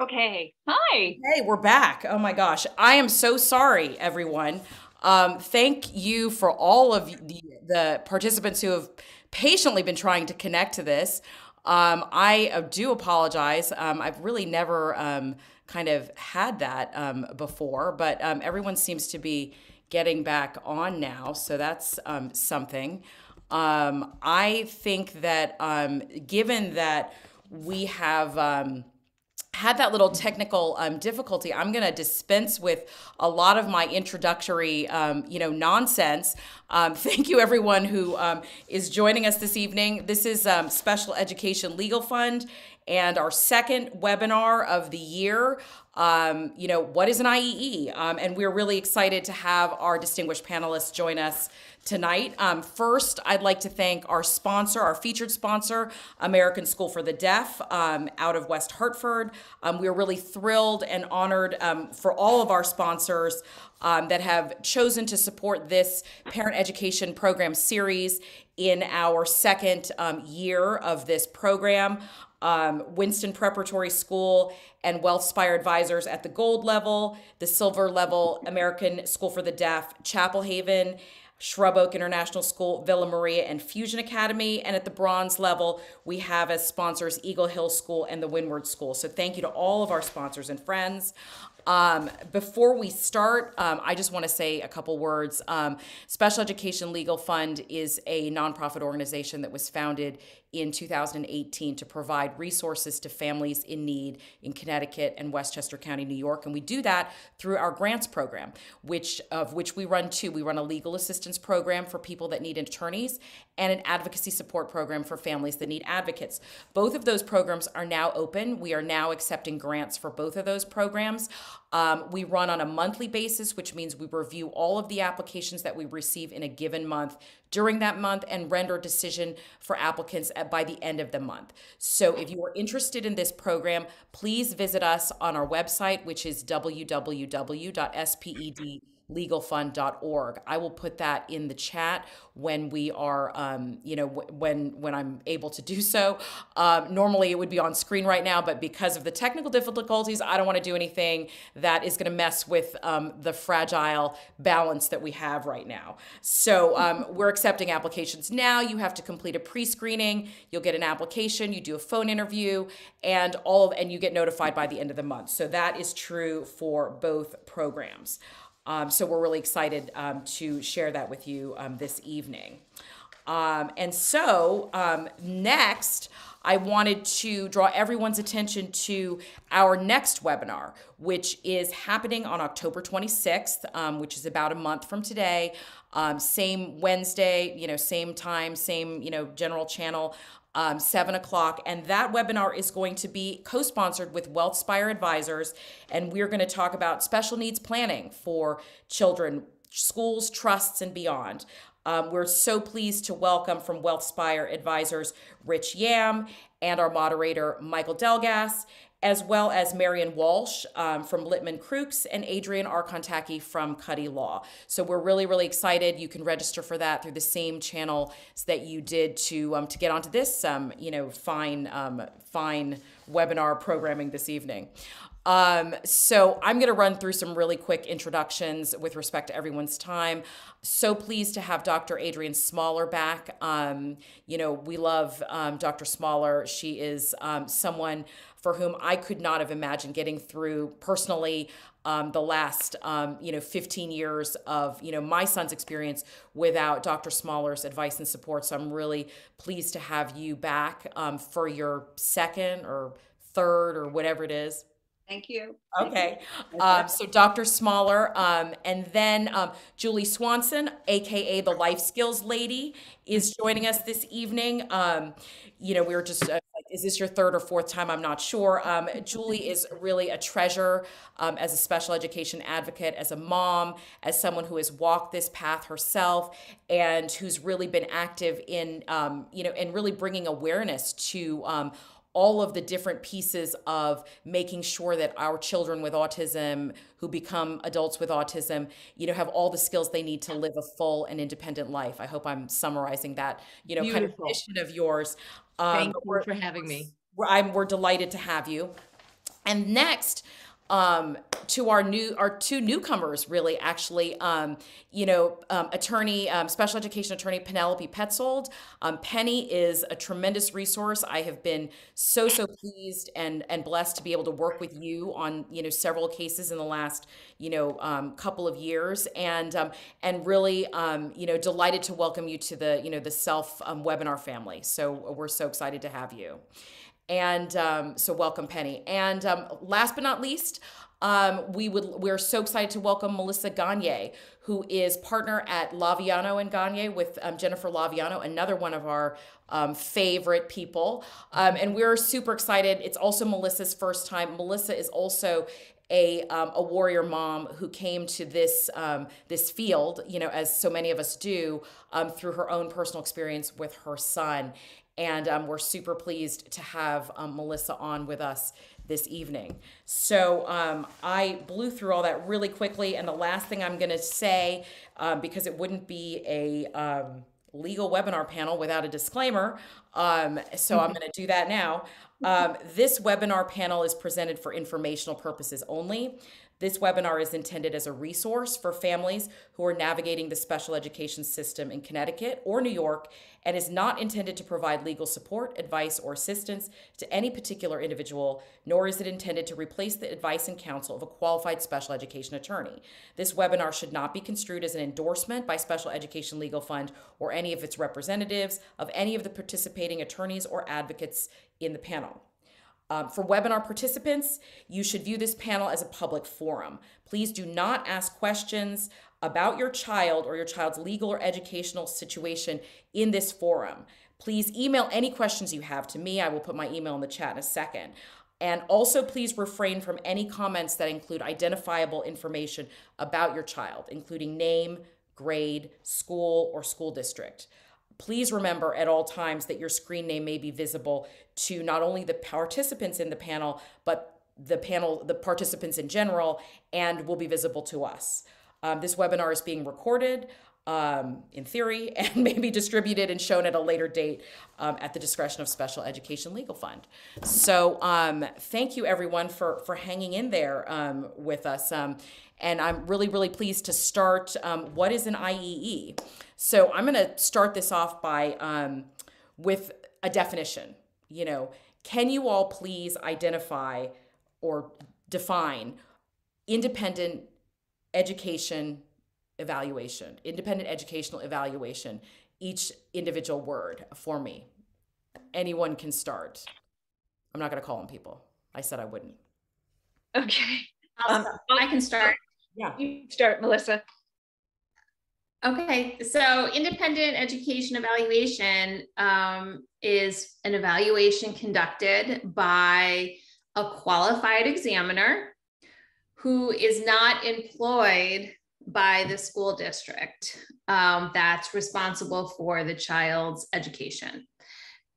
Okay. Hi. Hey, we're back. Oh my gosh. I am so sorry, everyone. Um, thank you for all of the, the participants who have patiently been trying to connect to this. Um, I uh, do apologize. Um, I've really never um, kind of had that um, before, but um, everyone seems to be getting back on now. So that's um, something. Um, I think that um, given that we have um, had that little technical um, difficulty, I'm going to dispense with a lot of my introductory, um, you know, nonsense. Um, thank you, everyone who um, is joining us this evening. This is um, Special Education Legal Fund and our second webinar of the year. Um, you know, what is an IEE? and we're really excited to have our distinguished panelists join us tonight. Um, first, I'd like to thank our sponsor, our featured sponsor, American School for the Deaf um, out of West Hartford. Um, we're really thrilled and honored um, for all of our sponsors um, that have chosen to support this parent education program series in our second year of this program. Um, Winston Preparatory School and WealthSpire Advisors at the gold level, the silver level, American School for the Deaf, Chapel Haven, Shrub Oak International School, Villa Maria, and Fusion Academy. And at the bronze level, we have as sponsors Eagle Hill School and the Windward School. So thank you to all of our sponsors and friends. Um, before we start, um, I just want to say a couple words. Um, Special Education Legal Fund is a nonprofit organization that was founded in 2018 to provide resources to families in need in Connecticut and Westchester County, New York. And we do that through our grants program, which of which we run two. We run a legal assistance program for people that need attorneys and an advocacy support program for families that need advocates. Both of those programs are now open. We are now accepting grants for both of those programs. Um, we run on a monthly basis, which means we review all of the applications that we receive in a given month during that month and render a decision for applicants at, by the end of the month. So if you are interested in this program, please visit us on our website, which is www.sped legalfund.org. I will put that in the chat when we are, um, you know, when when I'm able to do so. Um, normally it would be on screen right now, but because of the technical difficulties, I don't want to do anything that is going to mess with um, the fragile balance that we have right now. So um, we're accepting applications now. You have to complete a pre-screening. You'll get an application. You do a phone interview, and all of, and you get notified by the end of the month. So that is true for both programs. Um, so we're really excited um, to share that with you um, this evening. Um, and so um, next, I wanted to draw everyone's attention to our next webinar, which is happening on October 26th, um, which is about a month from today. same Wednesday, you know, same time, same, you know, general channel um, 7 o'clock. And that webinar is going to be co sponsored with WealthSpire Advisors. And we're going to talk about special needs planning for children, schools, trusts, and beyond. Um, we're so pleased to welcome from WealthSpire Advisors Rich Yam and our moderator Michael Delgas as well as Marion Walsh um, from Littman Krooks and Adrienne Arkontaky from Cuddy Law. So we're really, really excited. You can register for that through the same channel that you did to um, to get onto this, um, you know, fine, um, fine webinar programming this evening. Um, so I'm going to run through some really quick introductions with respect to everyone's time. So pleased to have Dr. Adrienne Smaller back. Um, you know, we love um, Dr. Smaller. She is um, someone for whom I could not have imagined getting through personally um, the last um, you know 15 years of you know my son's experience without Dr. Smaller's advice and support. So I'm really pleased to have you back um, for your second or third or whatever it is. Thank you. Okay. Um, so Dr. Smaller, um, and then um, Julie Swanson, aka the Life Skills Lady, is joining us this evening. Um, you know, we were just uh, is this your third or fourth time? I'm not sure. Um, Julie is really a treasure um, as a special education advocate, as a mom, as someone who has walked this path herself, and who's really been active in, um, you know, and really bringing awareness to um, all of the different pieces of making sure that our children with autism who become adults with autism you know have all the skills they need to live a full and independent life i hope i'm summarizing that you know Beautiful. kind of mission of yours um, Thank you for having me. We're, I'm, we're delighted to have you. And next, um, to our new our two newcomers really actually um, you know um, attorney um, special education attorney penelope petzold. Um, penny is a tremendous resource. I have been so so pleased and and blessed to be able to work with you on you know several cases in the last you know um, couple of years. And um, and really you know delighted to welcome you to the you know the SELF webinar family. So we're so excited to have you and um, so welcome, Penny. And um, last but not least, um, we would we're so excited to welcome Melissa Gagne, who is partner at Laviano and Gagne with um, Jennifer Laviano, another one of our um, favorite people. Um, and we're super excited. It's also Melissa's first time. Melissa is also a, um, a warrior mom who came to this um, this field, you know, as so many of us do, um, through her own personal experience with her son. And um, we're super pleased to have um, Melissa on with us this evening. So um, I blew through all that really quickly. And the last thing I'm going to say, um, because it wouldn't be a um, legal webinar panel without a disclaimer, um, so I'm going to do that now. this webinar panel is presented for informational purposes only. This webinar is intended as a resource for families who are navigating the special education system in Connecticut or New York and is not intended to provide legal support, advice, or assistance to any particular individual, nor is it intended to replace the advice and counsel of a qualified special education attorney. This webinar should not be construed as an endorsement by Special Education Legal Fund or any of its representatives of any of the participating attorneys or advocates in the panel. Um, for webinar participants, you should view this panel as a public forum. Please do not ask questions about your child or your child's legal or educational situation in this forum. Please email any questions you have to me. I will put my email in the chat in a second. And also, please refrain from any comments that include identifiable information about your child, including name, grade, school, or school district. Please remember at all times that your screen name may be visible to not only the participants in the panel, but the panel, the participants in general, and will be visible to us. Um, this webinar is being recorded um, in theory and may be distributed and shown at a later date um, at the discretion of Special Education Legal Fund. So um, thank you everyone for, for hanging in there um, with us. Um, and I'm really, really pleased to start what is an IEE? So I'm going to start this off by with a definition. You know, can you all please identify or define independent education evaluation, independent educational evaluation, each individual word for me? Anyone can start. I'm not going to call on people. I said I wouldn't. Okay. Um, I can start. Yeah. You start, Melissa. Okay, so independent education evaluation um, is an evaluation conducted by a qualified examiner who is not employed by the school district um, that's responsible for the child's education.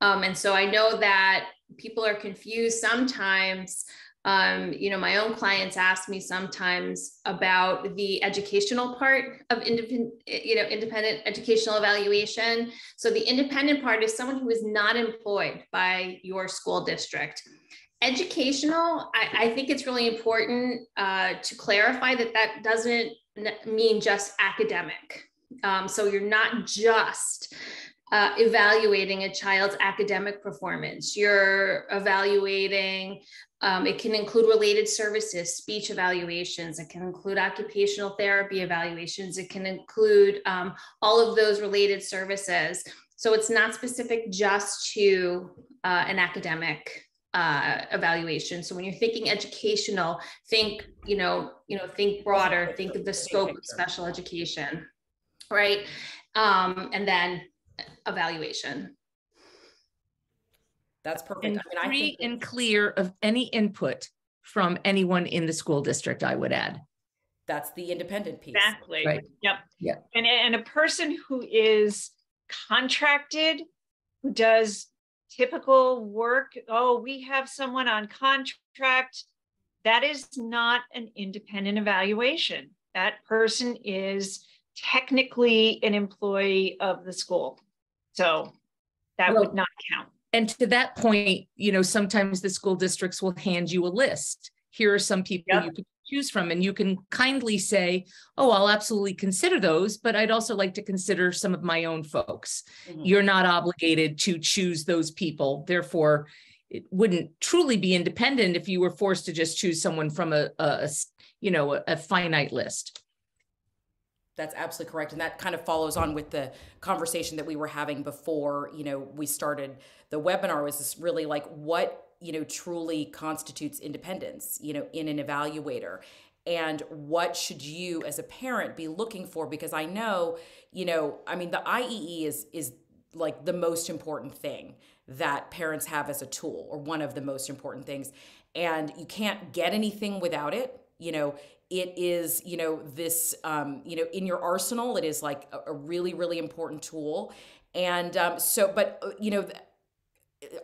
Um, and so I know that people are confused sometimes um, you know, my own clients ask me sometimes about the educational part of independent, you know, independent educational evaluation. So the independent part is someone who is not employed by your school district. Educational, I, I think it's really important uh, to clarify that that doesn't mean just academic. Um, so you're not just uh, evaluating a child's academic performance. You're evaluating, um, it can include related services, speech evaluations, it can include occupational therapy evaluations, it can include um, all of those related services. So it's not specific just to uh, an academic uh, evaluation. So when you're thinking educational, think, you know, you know, think broader, think of the scope of special education, right? Um, and then evaluation. That's perfect. And I mean, free I think and clear of any input from anyone in the school district, I would add. That's the independent piece. Exactly. Right. Yep. Yeah. And, and a person who is contracted, who does typical work, oh, we have someone on contract, that is not an independent evaluation. That person is technically an employee of the school. So that well, would not count. and to that point, you know, sometimes the school districts will hand you a list. Here are some people Yep. you could choose from, and you can kindly say, "Oh, I'll absolutely consider those, but I'd also like to consider some of my own folks." Mhm. You're not obligated to choose those people. Therefore, it wouldn't truly be independent if you were forced to just choose someone from a, you know, a- a finite list. That's absolutely correct. And that kind of follows on with the conversation that we were having before, you know, we started the webinar was this really like what, you know, truly constitutes independence, you know, in an evaluator. And what should you as a parent be looking for? Because I know, you know, I mean the IEE is is like the most important thing that parents have as a tool or one of the most important things. And you can't get anything without it. You know, it is you know this um, you know in your arsenal it is like a, a really really important tool and um, so but uh, you know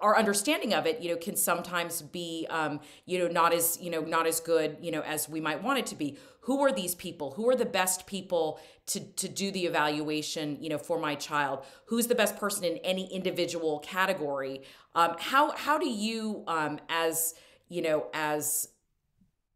our understanding of it you know can sometimes be um, you know not as you know not as good you know as we might want it to be. Who are these people? Who are the best people to to do the evaluation you know for my child? Who's the best person in any individual category? Um, how how do you um, as you know as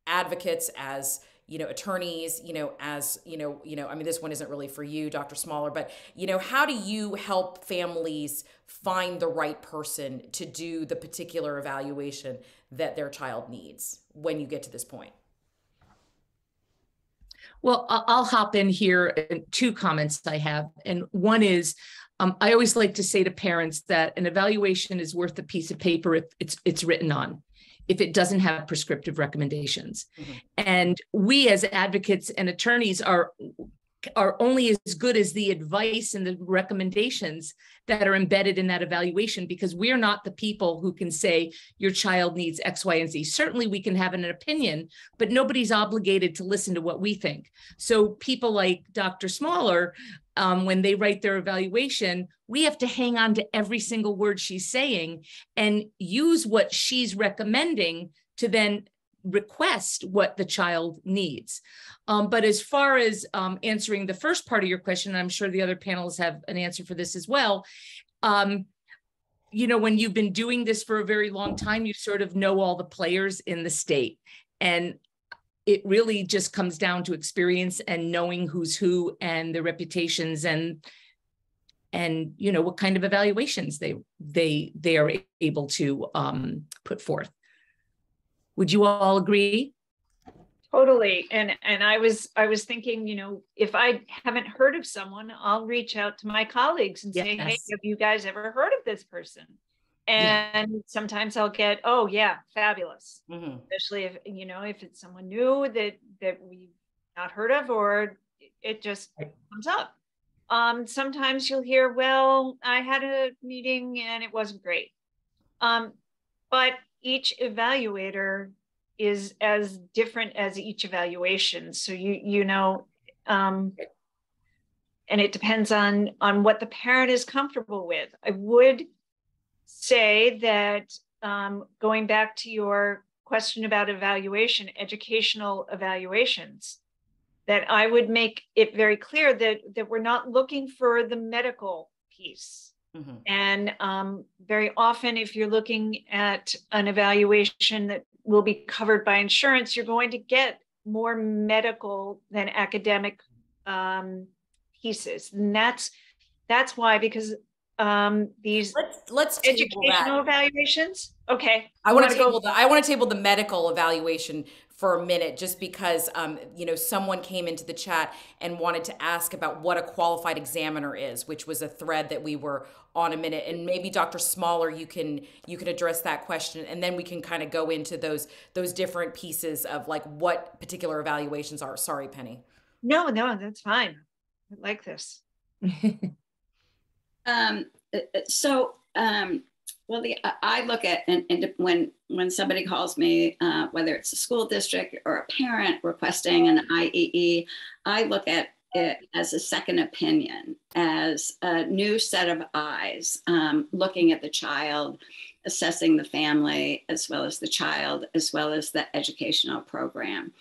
advocates as you know attorneys you know as you know you know i mean this one isn't really for you dr smaller but you know how do you help families find the right person to do the particular evaluation that their child needs when you get to this point Well, I'll hop in here. Two comments I have, and one is, um, I always like to say to parents that an evaluation is worth a piece of paper if it's it's written on, if it doesn't have prescriptive recommendations. Mhm. And we as advocates and attorneys are are only as good as the advice and the recommendations that are embedded in that evaluation because we're not the people who can say your child needs X, Y, and Z. Certainly we can have an opinion, but nobody's obligated to listen to what we think. So people like Dr. Smaller, um, when they write their evaluation, we have to hang on to every single word she's saying and use what she's recommending to then request what the child needs. Um, but as far as um, answering the first part of your question, I'm sure the other panelists have an answer for this as well. Um, you know, when you've been doing this for a very long time, you sort of know all the players in the state. And it really just comes down to experience and knowing who's who and the reputations and and you know what kind of evaluations they they they are able to um, put forth. Would you all agree? Totally. And and I was I was thinking, you know, if I haven't heard of someone, I'll reach out to my colleagues and say, hey, have you guys ever heard of this person? Yeah. And sometimes I'll get, oh yeah, fabulous. mm-hmm. Especially if, you know, if it's someone new that that we've not heard of or it just comes up. Um, sometimes you'll hear, well, I had a meeting and it wasn't great. Um, but each evaluator is as different as each evaluation. So you you know, um, and it depends on on what the parent is comfortable with. I would say that um, going back to your question about evaluation, educational evaluations, that I would make it very clear that that we're not looking for the medical piece. Mm-hmm. And um, very often, if you're looking at an evaluation that will be covered by insurance, you're going to get more medical than academic um, pieces. And that's that's why because um, these let's let's educational evaluations. Okay, I want to wanna table the I want to table the medical evaluation for a minute, just because um, you know someone came into the chat and wanted to ask about what a qualified examiner is, which was a thread that we were on a minute, and maybe Dr. Smaller, you can you can address that question, and then we can kind of go into those those different pieces of like what particular evaluations are. Sorry, Penny. No, no, that's fine. I like this. Um, uh, uh, so, um, well, the, I- I look at, and, and when, when somebody calls me, uh, whether it's a school district or a parent requesting an IEE, I look at it as a second opinion, as a new set of eyes, um, looking at the child, assessing the family, as well as the child, as well as the educational program.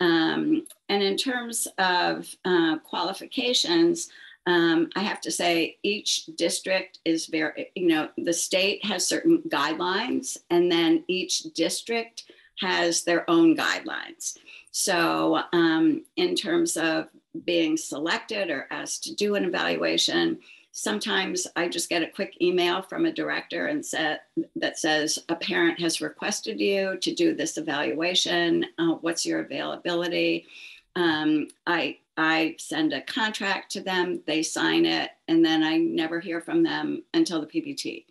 Um, and in terms of uh, qualifications, Um, I have to say, each district is very, you know, the state has certain guidelines, and then each district has their own guidelines. So, um, in terms of being selected or asked to do an evaluation, sometimes I just get a quick email from a director and set, that says a parent has requested you to do this evaluation. Uh, what's your availability? Um, I I send a contract to them, they sign it, and then I never hear from them until the PPT.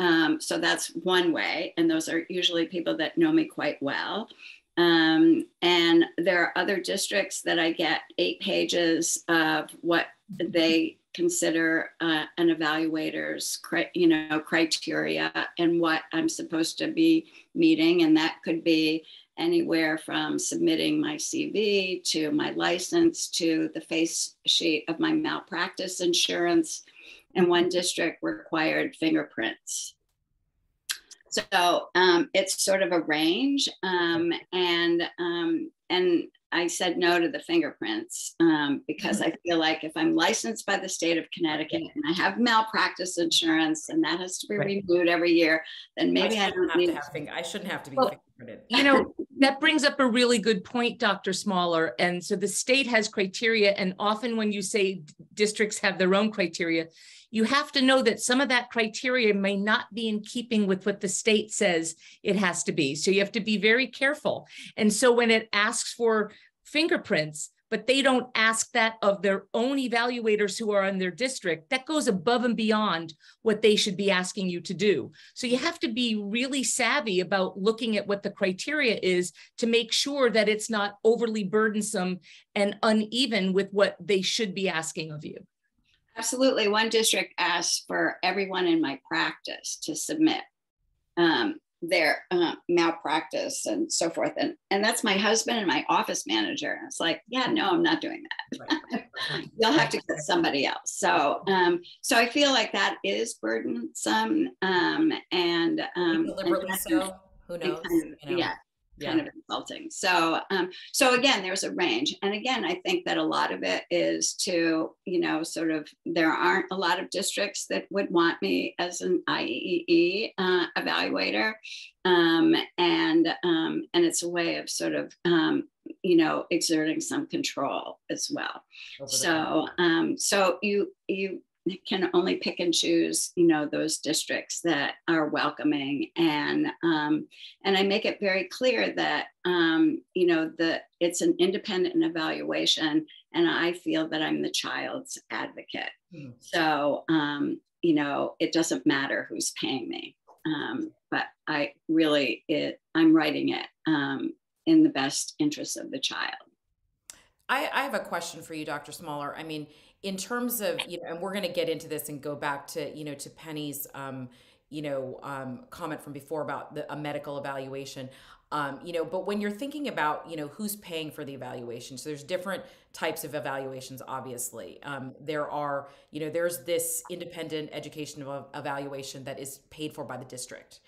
Um, so that's one way, and those are usually people that know me quite well. Um, and there are other districts that I get eight pages of what they consider uh, an evaluator's you know criteria and what I'm supposed to be meeting, and that could be anywhere from submitting my CV to my license to the face sheet of my malpractice insurance. And one district required fingerprints. So um, it's sort of a range, um, and um, and I said no to the fingerprints um, because I feel like if I'm licensed by the state of Connecticut and I have malpractice insurance and that has to be right. renewed every year, then maybe I, I don't need. To have I shouldn't have to be well. You know, that brings up a really good point, Dr. Smaller. And so the state has criteria, and often when you say districts have their own criteria, you have to know that some of that criteria may not be in keeping with what the state says it has to be. So you have to be very careful. And so when it asks for fingerprints, but they don't ask that of their own evaluators who are in their district. That goes above and beyond what they should be asking you to do. So you have to be really savvy about looking at what the criteria is to make sure that it's not overly burdensome and uneven with what they should be asking of you. Absolutely. One district asked for everyone in my practice to submit um, their uh, malpractice and so forth. And, and that's my husband and my office manager. And it's like, yeah, no, I'm not doing that. You'll have to get somebody else. So, um, so I feel like that is burdensome. Um, and, um, deliberately and so, who knows? Kind of, you know. Yeah yeah. kind of insulting. So, um, so again, there's a range, and again, I think that a lot of it is to, you know, sort of there aren't a lot of districts that would want me as an IEE uh, evaluator, um, and um, and it's a way of sort of um, you know exerting some control as well. So, um, so you you can only pick and choose you know those districts that are welcoming and um, and i make it very clear that um, you know that it's an independent evaluation and i feel that i'm the child's advocate mm-hmm. so um, you know it doesn't matter who's paying me um, but i really it i'm writing it um, in the best interest of the child I, I have a question for you, Dr. Smaller. I mean, in terms of you know and we're going to get into this and go back to you know to penny's um, you know um, comment from before about the, a medical evaluation. Um, you know but when you're thinking about you know who's paying for the evaluation so there's different types of evaluations obviously. Um, there are you know there's this independent education evaluation that is paid for by the district.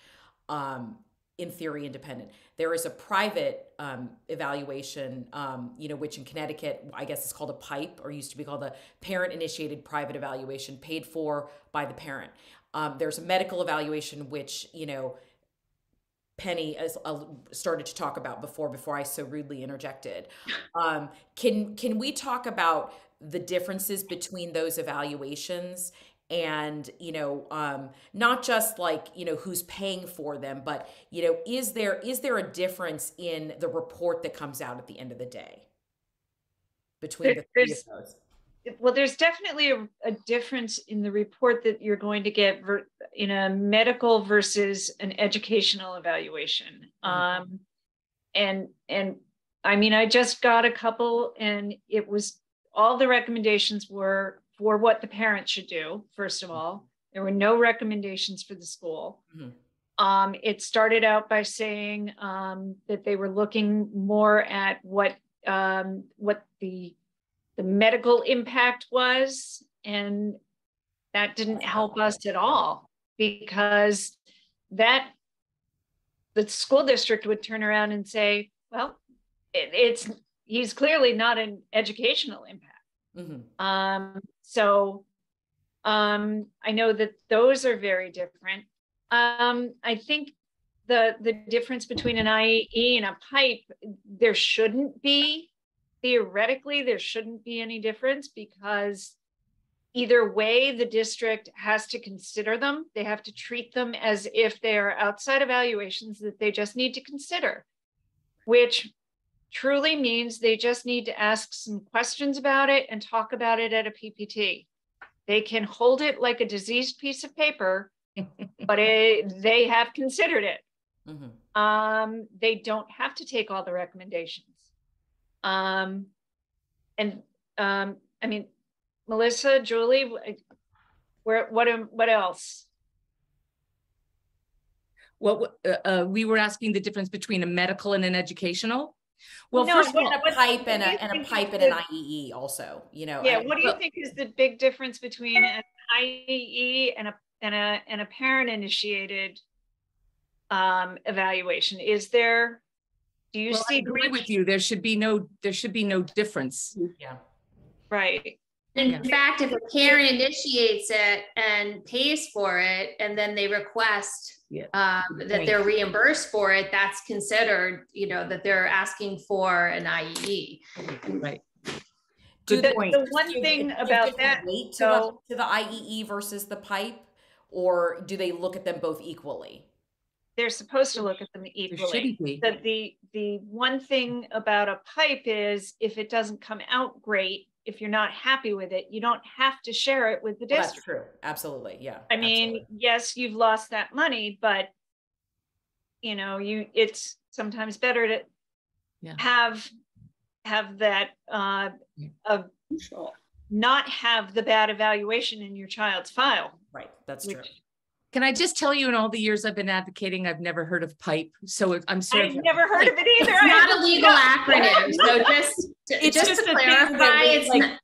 Um, in theory independent. There is a private um, evaluation, um, you know, which in Connecticut, I guess is called a PIPE or used to be called a parent initiated private evaluation paid for by the parent. Um, there's a medical evaluation, which, you know, Penny has, uh, started to talk about before, before I so rudely interjected. Um, can, can we talk about the differences between those evaluations and you know um, not just like you know who's paying for them but you know is there is there a difference in the report that comes out at the end of the day between there, the three of those well there's definitely a, a, difference in the report that you're going to get ver- in a medical versus an educational evaluation mm-hmm. um, and and i mean i just got a couple and it was all the recommendations were for what the parents should do, first of all. There were no recommendations for the school. Mm-hmm. Um, it started out by saying um, that they were looking more at what um, what the the medical impact was, and that didn't help us at all because that the school district would turn around and say, "Well, it, it's he's clearly not an educational impact." Mm-hmm. Um, So um, I know that those are very different. Um, I think the the difference between an IEE and a pipe, there shouldn't be theoretically there shouldn't be any difference because either way the district has to consider them. They have to treat them as if they are outside evaluations that they just need to consider, which truly means they just need to ask some questions about it and talk about it at a PPT. They can hold it like a diseased piece of paper, but it, they have considered it. Mm-hmm. Um, they don't have to take all the recommendations. Um, and um, I mean, Melissa, Julie, where what what else? What uh, uh, we were asking the difference between a medical and an educational. Well, no, first of all, a pipe and a, and a pipe and an IEE also, you know. Yeah, I, what do you well, think is the big difference between an IEE and a and a and a parent initiated um, evaluation? Is there do you well, see I agree with you. There should be no there should be no difference. Yeah. Right in yeah. fact if a parent initiates it and pays for it and then they request yeah. um, that they're reimbursed for it that's considered you know that they're asking for an iee right Good the, point. the one do thing about that weight to, so, the, to the iee versus the pipe or do they look at them both equally they're supposed to look at them equally. That the the one thing about a pipe is if it doesn't come out great, if you're not happy with it, you don't have to share it with the district. Well, that's true. Absolutely. Yeah. I mean, absolutely. yes, you've lost that money, but you know, you it's sometimes better to yeah. have have that uh of not have the bad evaluation in your child's file. Right. That's which, true. Can I just tell you, in all the years I've been advocating, I've never heard of PIPE. So I'm sorry. I've never heard of it either. It's not a legal acronym. So just to, it's just, just to clarify, it's like, not,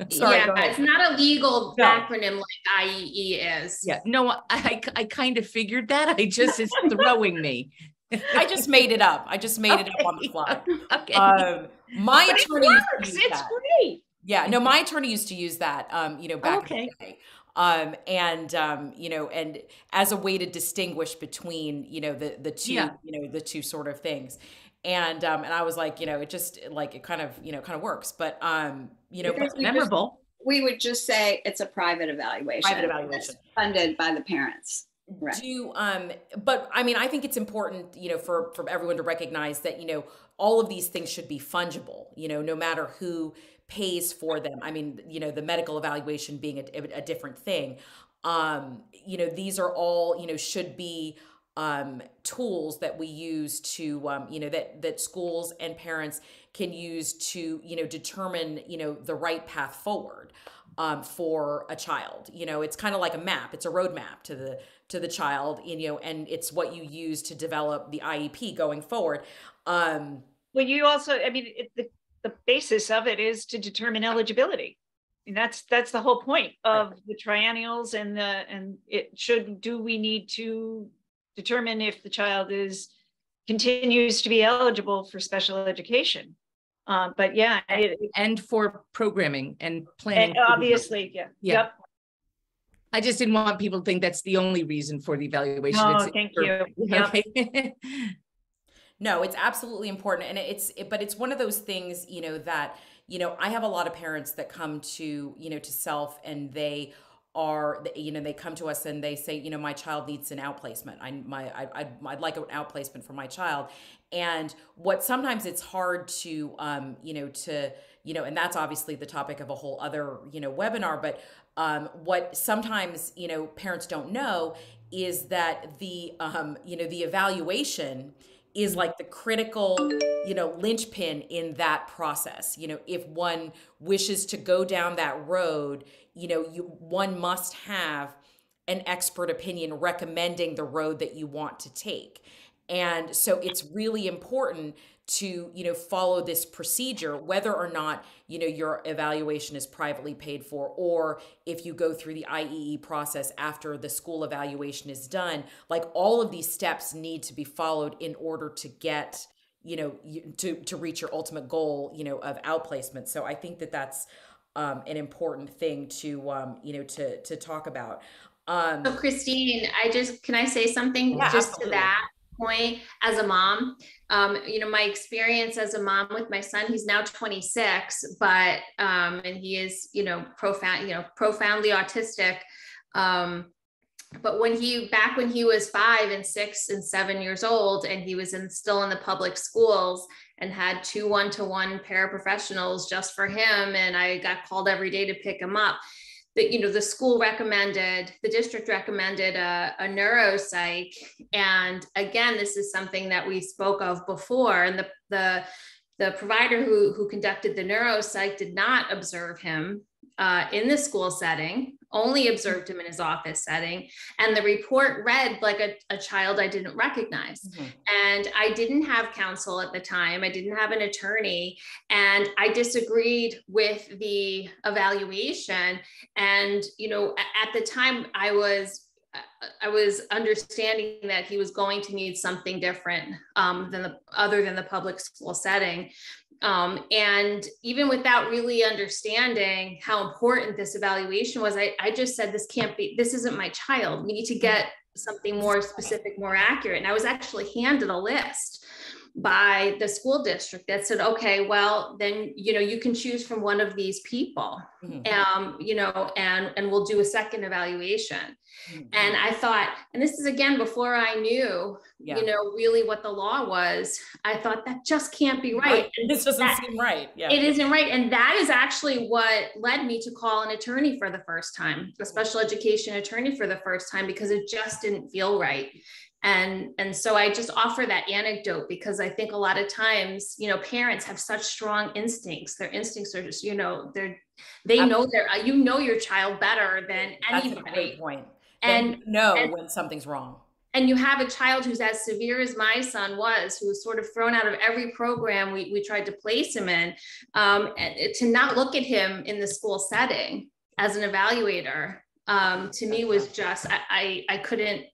Sorry, yeah, it's not a legal no. acronym like IEE is. Yeah, no, I, I kind of figured that. I just, it's throwing me. I just made it up. I just made okay. it up on the fly. okay. Um, my but attorney. It works. It's that. great. Yeah, no, my attorney used to use that, um, you know, back okay. in the day um, and um, you know, and as a way to distinguish between you know the the two yeah. you know the two sort of things. And um, and I was like, you know, it just like it kind of you know kind of works, but um, you know, but memorable. Just, we would just say it's a private evaluation. Private evaluation funded by the parents. Right. Do um, but I mean, I think it's important, you know, for for everyone to recognize that you know all of these things should be fungible. You know, no matter who pays for them. I mean, you know, the medical evaluation being a, a different thing. Um, you know, these are all, you know, should be um, tools that we use to, um, you know, that that schools and parents can use to, you know, determine, you know, the right path forward um, for a child. You know, it's kind of like a map. It's a roadmap to the to the child. You know, and it's what you use to develop the IEP going forward. Um, well, you also, I mean, it, the the basis of it is to determine eligibility. And that's that's the whole point of the triennials and the and it should do we need to determine if the child is continues to be eligible for special education. Uh, but yeah, it, and for programming and planning. And obviously, yeah. yeah. Yep. I just didn't want people to think that's the only reason for the evaluation. Oh, thank you. Okay. Yep. No, it's absolutely important, and it's it, but it's one of those things, you know, that you know I have a lot of parents that come to you know to SELF, and they are you know they come to us and they say you know my child needs an outplacement. I my I, I'd, I'd like an outplacement for my child. And what sometimes it's hard to um you know to you know and that's obviously the topic of a whole other you know webinar but um what sometimes you know parents don't know is that the um you know the evaluation is like the critical, you know, linchpin in that process. You know, if one wishes to go down that road, you know, you one must have an expert opinion recommending the road that you want to take. And so it's really important to you know follow this procedure whether or not you know your evaluation is privately paid for or if you go through the IEE process after the school evaluation is done like all of these steps need to be followed in order to get you know to to reach your ultimate goal you know of outplacement so i think that that's um, an important thing to um, you know to to talk about. Um, so Christine, I just can I say something yeah, just absolutely. to that point as a mom um, you know my experience as a mom with my son he's now 26 but um, and he is you know profound you know profoundly autistic. Um, but when he back when he was five and six and seven years old and he was in still in the public schools and had two one-to-one paraprofessionals just for him and i got called every day to pick him up you know the school recommended the district recommended a, a neuropsych. And again this is something that we spoke of before. And the the the provider who who conducted the neuropsych did not observe him uh, in the school setting, only observed him in his office setting. And the report read like a, a child I didn't recognize. Mm-hmm. And I didn't have counsel at the time, I didn't have an attorney. And I disagreed with the evaluation. And, you know, at the time I was I was understanding that he was going to need something different um, than the other than the public school setting. Um, and even without really understanding how important this evaluation was, I, I just said, this can't be, this isn't my child. We need to get something more specific, more accurate. And I was actually handed a list by the school district that said, okay, well, then, you know, you can choose from one of these people, mm-hmm. um, you know, and, and we'll do a second evaluation. Mm-hmm. And I thought, and this is again, before I knew, yeah. you know, really what the law was, I thought that just can't be right. And this doesn't that, seem right. Yeah. It isn't right. And that is actually what led me to call an attorney for the first time, a special education attorney for the first time, because it just didn't feel right and and so i just offer that anecdote because i think a lot of times you know parents have such strong instincts. Their instincts are just you know they're they know their you know your child better than anybody That's a great point. And you know and, when something's wrong. And you have a child who's as severe as my son was who was sort of thrown out of every program we, we tried to place him in um, to not look at him in the school setting as an evaluator um, to me was just I, I, I couldn't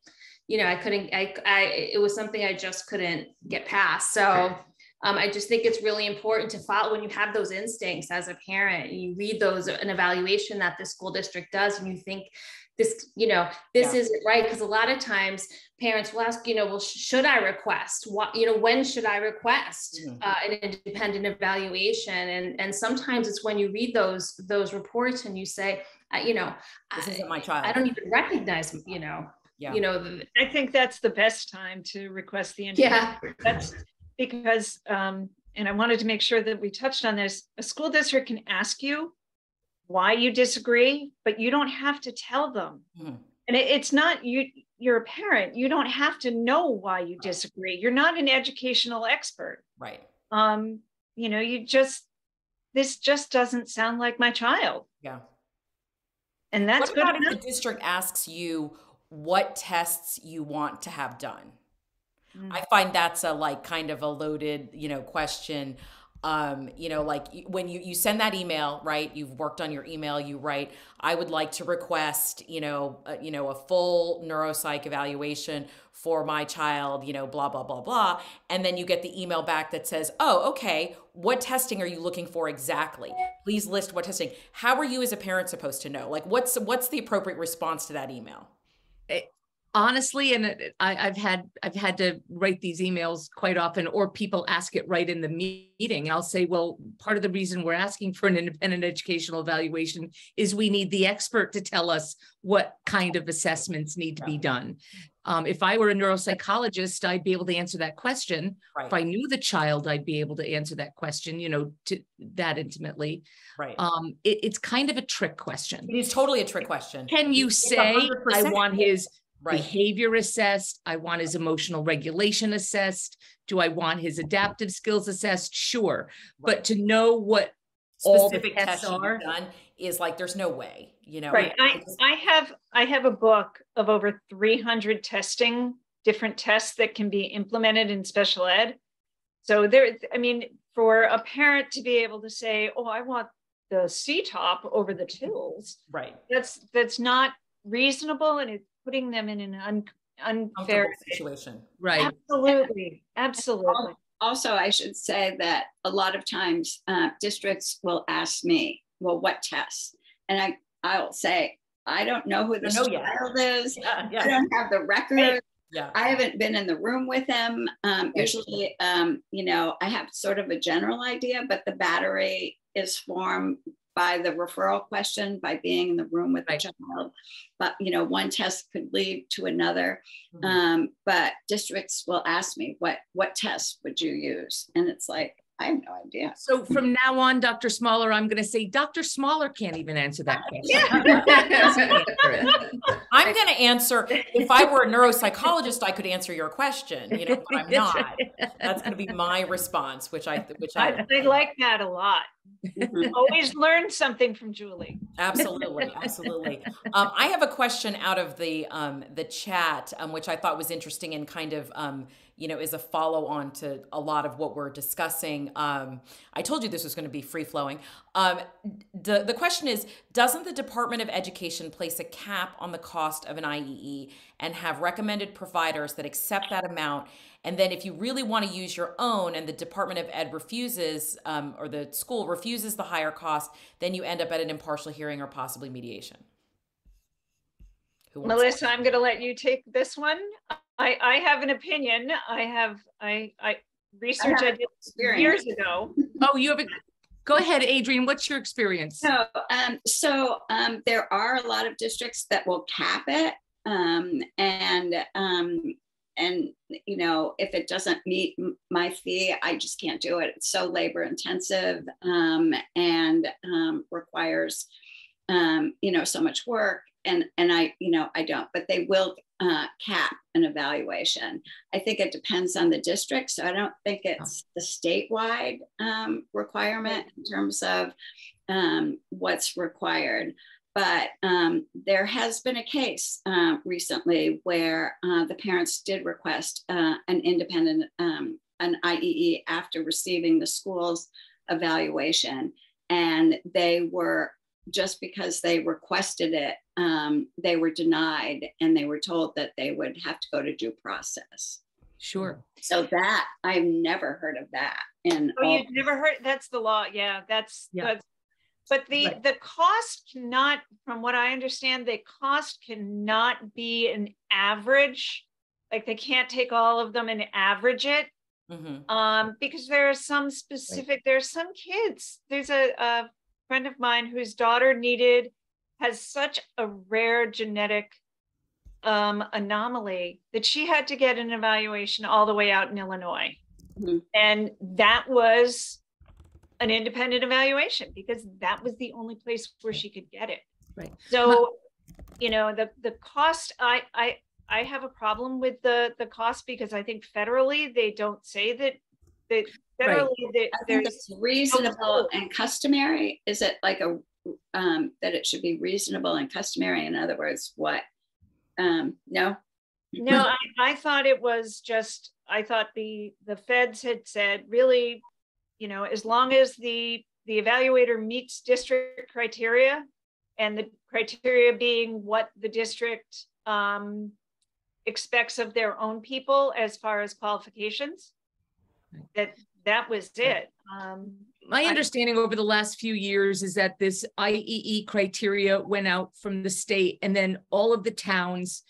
you know, I couldn't, I, I, it was something I just couldn't get past. So um, I just think it's really important to follow when you have those instincts as a parent, you read those, an evaluation that the school district does, and you think, this you know this yeah. isn't right because a lot of times parents will ask you know well sh- should i request what you know when should i request mm-hmm. uh, an independent evaluation and and sometimes it's when you read those those reports and you say uh, you know this isn't my child i don't even recognize you know yeah. you know i think that's the best time to request the yeah. That's because um, and i wanted to make sure that we touched on this a school district can ask you why you disagree but you don't have to tell them. Mm. and it, it's not you you're a parent you don't have to know why you disagree. You're not an educational expert. Right. Um you know you just this just doesn't sound like my child. Yeah. And that's what about if the district asks you what tests you want to have done. Mm. I find that's a like kind of a loaded, you know, question. Um, you know, like when you you send that email, right? You've worked on your email. You write, I would like to request, you know, uh, you know, a full neuropsych evaluation for my child. You know, blah blah blah blah, and then you get the email back that says, Oh, okay. What testing are you looking for exactly? Please list what testing. How are you as a parent supposed to know? Like, what's what's the appropriate response to that email? it, honestly and I, have had i've had to write these emails quite often or people ask it right in the meeting. I'll say well part of the reason we're asking for an independent educational evaluation is we need the expert to tell us what kind of assessments need to be done. Um, if i were a neuropsychologist i'd be able to answer that question. Right. if i knew the child i'd be able to answer that question you know to that intimately. Right. Um, it, it's kind of a trick question. It is totally a trick question. Can you say i want his right. behavior assessed. I want his emotional regulation assessed. Do I want his adaptive skills assessed? Sure. Right. But to know what specific all tests, are done is like there's no way, you know. Right. I, I have I have a book of over 300 testing different tests that can be implemented in special ed. So there, I mean, for a parent to be able to say, "Oh, I want the CTOPP over the TILLS," right? That's that's not reasonable, and it putting them in an un, unfair situation. Right. Absolutely. Absolutely. Also, I should say that a lot of times uh, districts will ask me, well, what tests? And I, I'll say, I don't know who this know yet. child is. Yeah, I don't have the record. yeah. I haven't been in the room with them. Um, usually, um, you know, I have sort of a general idea, but the battery is formed by the referral question, by being in the room with Right. the child. But, you know, one test could lead to another. Mhm. Um, but districts will ask me, what, what test would you use? And it's like, I have no idea. So from now on, Dr. Smaller, I'm going to say Dr. Smaller can't even answer that question. I'm going to answer. If I were a neuropsychologist, I could answer your question. You know, but I'm That's not. That's going to be my response, which I, which I, I I like that a lot. Mhm. Always learn something from Julie. absolutely, absolutely. Um, I have a question out of the um, the chat, um, which I thought was interesting and kind of um, you know is a follow on to a lot of what we're discussing. Um, I told you this was going to be free flowing. Um, the the question is, doesn't the Department of Education place a cap on the cost of an IEE and have recommended providers that accept that amount? And then, if you really want to use your own, and the Department of Ed refuses, um, or the school refuses the higher cost, then you end up at an impartial hearing or possibly mediation. Melissa, I'm going to let you take this one. I, I have an opinion. I have, I, I research I did Experience. years ago. Oh, you have a, go ahead, Adrienne. What's your experience? So, um, so um, there are a lot of districts that will cap it, um, and um, and you know if it doesn't meet m- my fee, I just can't do it. It's so labor intensive um, and um, requires um, you know so much work, and and I you know I don't, but they will uh, cap an evaluation. I think it depends on the district, so I don't think it's the statewide um, requirement in terms of um, what's required. But um, there has been a case uh, recently where uh, the parents did request uh, an independent, um, an IEE after receiving the school's evaluation. And they were, just because they requested it, um, they were denied and they were told that they would have to go to due process. Sure. So that, I've never heard of that. In Oh, all- you've never heard, that's the law. Yeah, that's, Yeah. that's, but the, Right. the cost cannot, from what I understand, the cost cannot be an average. Like they can't take all of them and average it. Mhm. Um, because there are some specific, there are some kids, there's a, a friend of mine whose daughter needed, has such a rare genetic um, anomaly that she had to get an evaluation all the way out in Illinois. Mhm. And that was an independent evaluation because that was the only place where she could get it. Right. So, you know, the, the cost, I, I, I have a problem with the, the cost because I think federally, they don't say that, that Right. federally, that I think there's, it's reasonable and customary. Is it like a, um, that it should be reasonable and customary? In other words, what? Um, no? no, I, I thought it was just, I thought the, the feds had said, really, you know, as long as the, the evaluator meets district criteria and the criteria being what the district um, expects of their own people as far as qualifications, that, that was it. Um, My I- understanding over the last few years is that this IEE criteria went out from the state and then all of the towns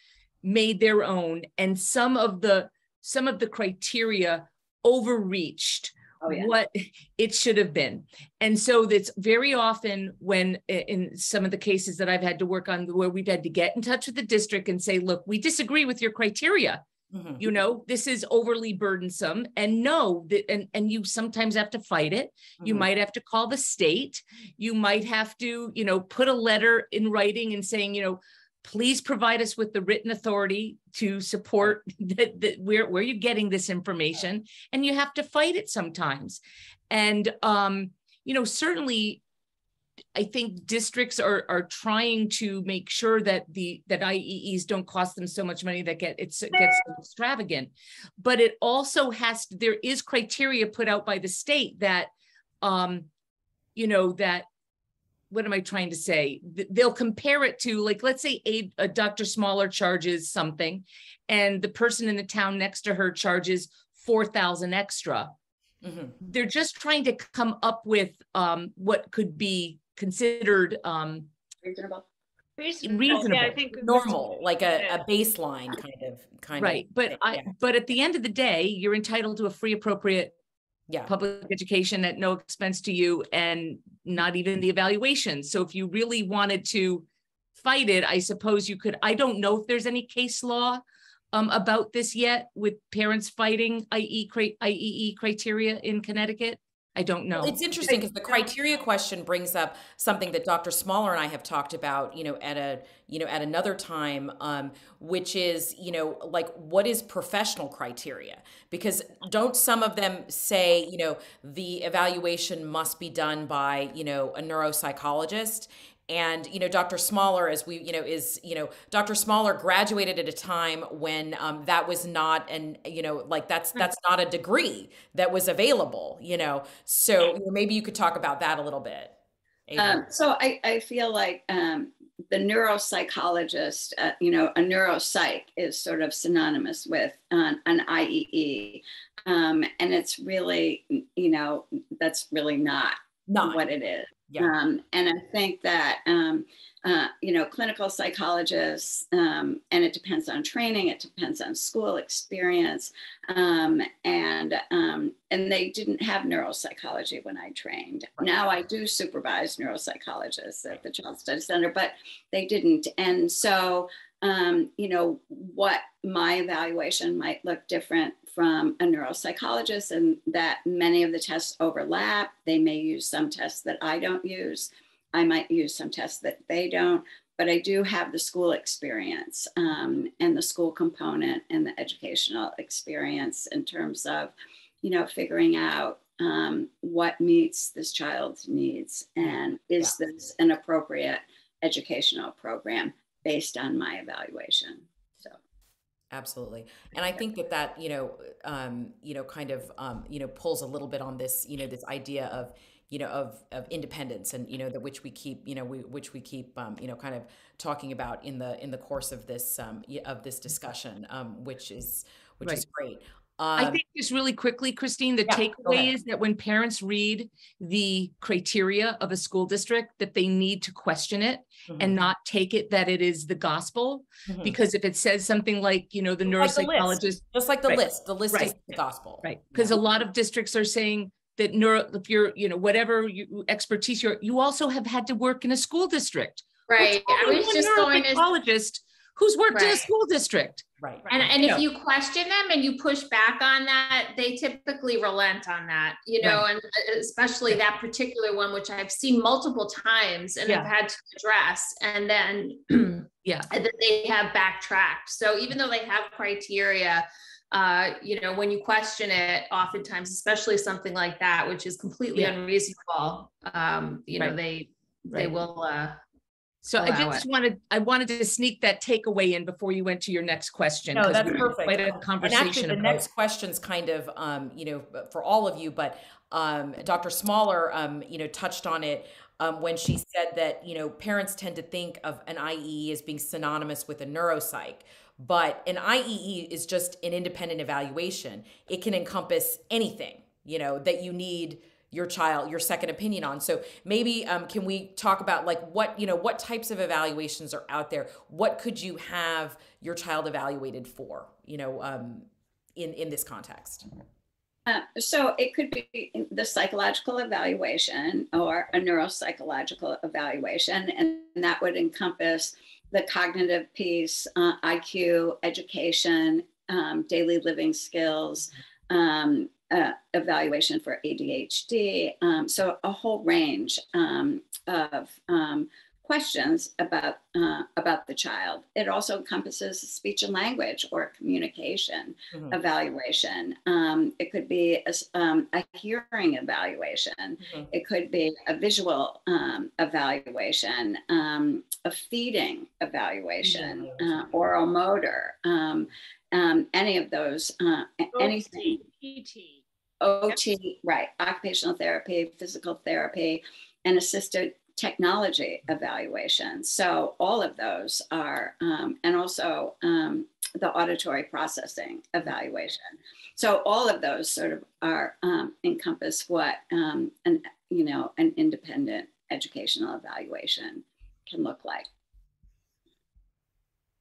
made their own and some of the some of the criteria overreached Oh, yeah. what it should have been. And so that's very often when in some of the cases that I've had to work on where we've had to get in touch with the district and say, look, we disagree with your criteria Mhm. you know this is overly burdensome and no that and and you sometimes have to fight it you Mhm. might have to call the state you might have to you know put a letter in writing and saying you know please provide us with the written authority to support that, that where where you're getting this information and you have to fight it sometimes and um you know certainly I think districts are are trying to make sure that the that IEEs don't cost them so much money that get it's it gets extravagant. But it also has there is criteria put out by the state that um you know that what am I trying to say? They'll compare it to like let's say a, a Dr. Smaller charges something and the person in the town next to her charges 4,000 extra Mhm. they're just trying to come up with um, what could be considered um, Reasonable. reasonable. Yeah, I think normal, like a, Yeah. a baseline kind of kind right. of But thing, I yeah. but at the end of the day, you're entitled to a free, appropriate yeah. public education at no expense to you and not even the evaluation. So if you really wanted to fight it, I suppose you could, I don't know if there's any case law um, about this yet with parents fighting IE, IEE criteria in Connecticut. I don't know. Well, It's interesting because the criteria question brings up something that Dr. Smaller and I have talked about, you know, at a, you know, at another time, um, which is, you know, like what is professional criteria? Because don't some of them say, you know, the evaluation must be done by, you know, a neuropsychologist? And you know, Dr. Smaller, as we you know, is you know, Dr. Smaller graduated at a time when um, that was not and you know, like that's that's not a degree that was available. You know, so you know, maybe you could talk about that a little bit. Um, so I, I feel like um, the neuropsychologist, uh, you know, a neuropsych is sort of synonymous with an, an IEE. Um, and it's really, you know, that's really not, not what it is. Yeah, Um, and I think that, um, uh, you know, clinical psychologists, um, and it depends on training, it depends on school experience, um, and um, and they didn't have neuropsychology when I trained. Now I do supervise neuropsychologists at the Child Study Center, but they didn't. And so, um, you know, what my evaluation might look different from a neuropsychologist, and that many of the tests overlap. They may use some tests that I don't use. I might use some tests that they don't, but I do have the school experience um, and the school component and the educational experience in terms of, you know, figuring out um, what meets this child's needs and is this an appropriate educational program based on my evaluation. So. absolutely. And I think that that you know, um, you know, kind of um, you know, pulls a little bit on this, you know, this idea of you know of of independence and you know that which we keep you know we which we keep um, you know kind of talking about in the in the course of this um, of this discussion um, which is which is great I um, think just really quickly, Christine, the Yeah, takeaway is that when parents read the criteria of a school district, that they need to question it mhm, and not take it that it is the gospel. mhm. Because if it says something like, you know, the Like the neuropsychologist, just like the Right. list the list is the gospel right? Because a lot of districts are saying that neuro, if you're, you know, whatever you expertise you're, you also have had to work in a school district. Well, Right. tell I was just going to neuropsychologist who's worked in a school district. right And, and if you question them and you push back on that, they typically relent on that, you know, and uh, especially that particular one, which I've seen multiple times and I've had to address. And then, Yeah. and then they have backtracked. So even though they have criteria, uh, you know, when you question it, oftentimes, especially something like that, which is completely Yeah. unreasonable, um, you know, Right. they, they Right. will, uh, So I just wanted, I wanted to sneak that takeaway in before you went to your next question. No, that's perfect. Quite a And actually, the next question's kind of, um, you know, for all of you, but um, Dr. Smaller, um, you know, touched on it um, when she said that, you know, parents tend to think of an IEE as being synonymous with a neuropsych. But an IEE is just an independent evaluation. It can encompass anything, you know, that you need your child your second opinion on. So maybe um, can we talk about like what you know what types of evaluations are out there? What could you have your child evaluated for you know um, in in this context? Uh, so it could be the psychological evaluation or a neuropsychological evaluation, and that would encompass the cognitive piece, uh, IQ, education, um, daily living skills, um, uh, evaluation for ADHD. Um, so a whole range um, of um, questions about uh, about the child. It also encompasses speech and language or communication Mhm. evaluation. Um, it could be a, um, a hearing evaluation. Mhm. It could be a visual um, evaluation, um, a feeding evaluation, uh, oral motor, um, um, any of those, uh, anything. PT. OT, right, occupational therapy, physical therapy, and assisted technology evaluation. So all of those are, um, and also um, the auditory processing evaluation. So all of those sort of are um, encompass what um, an you know an independent educational evaluation can look like.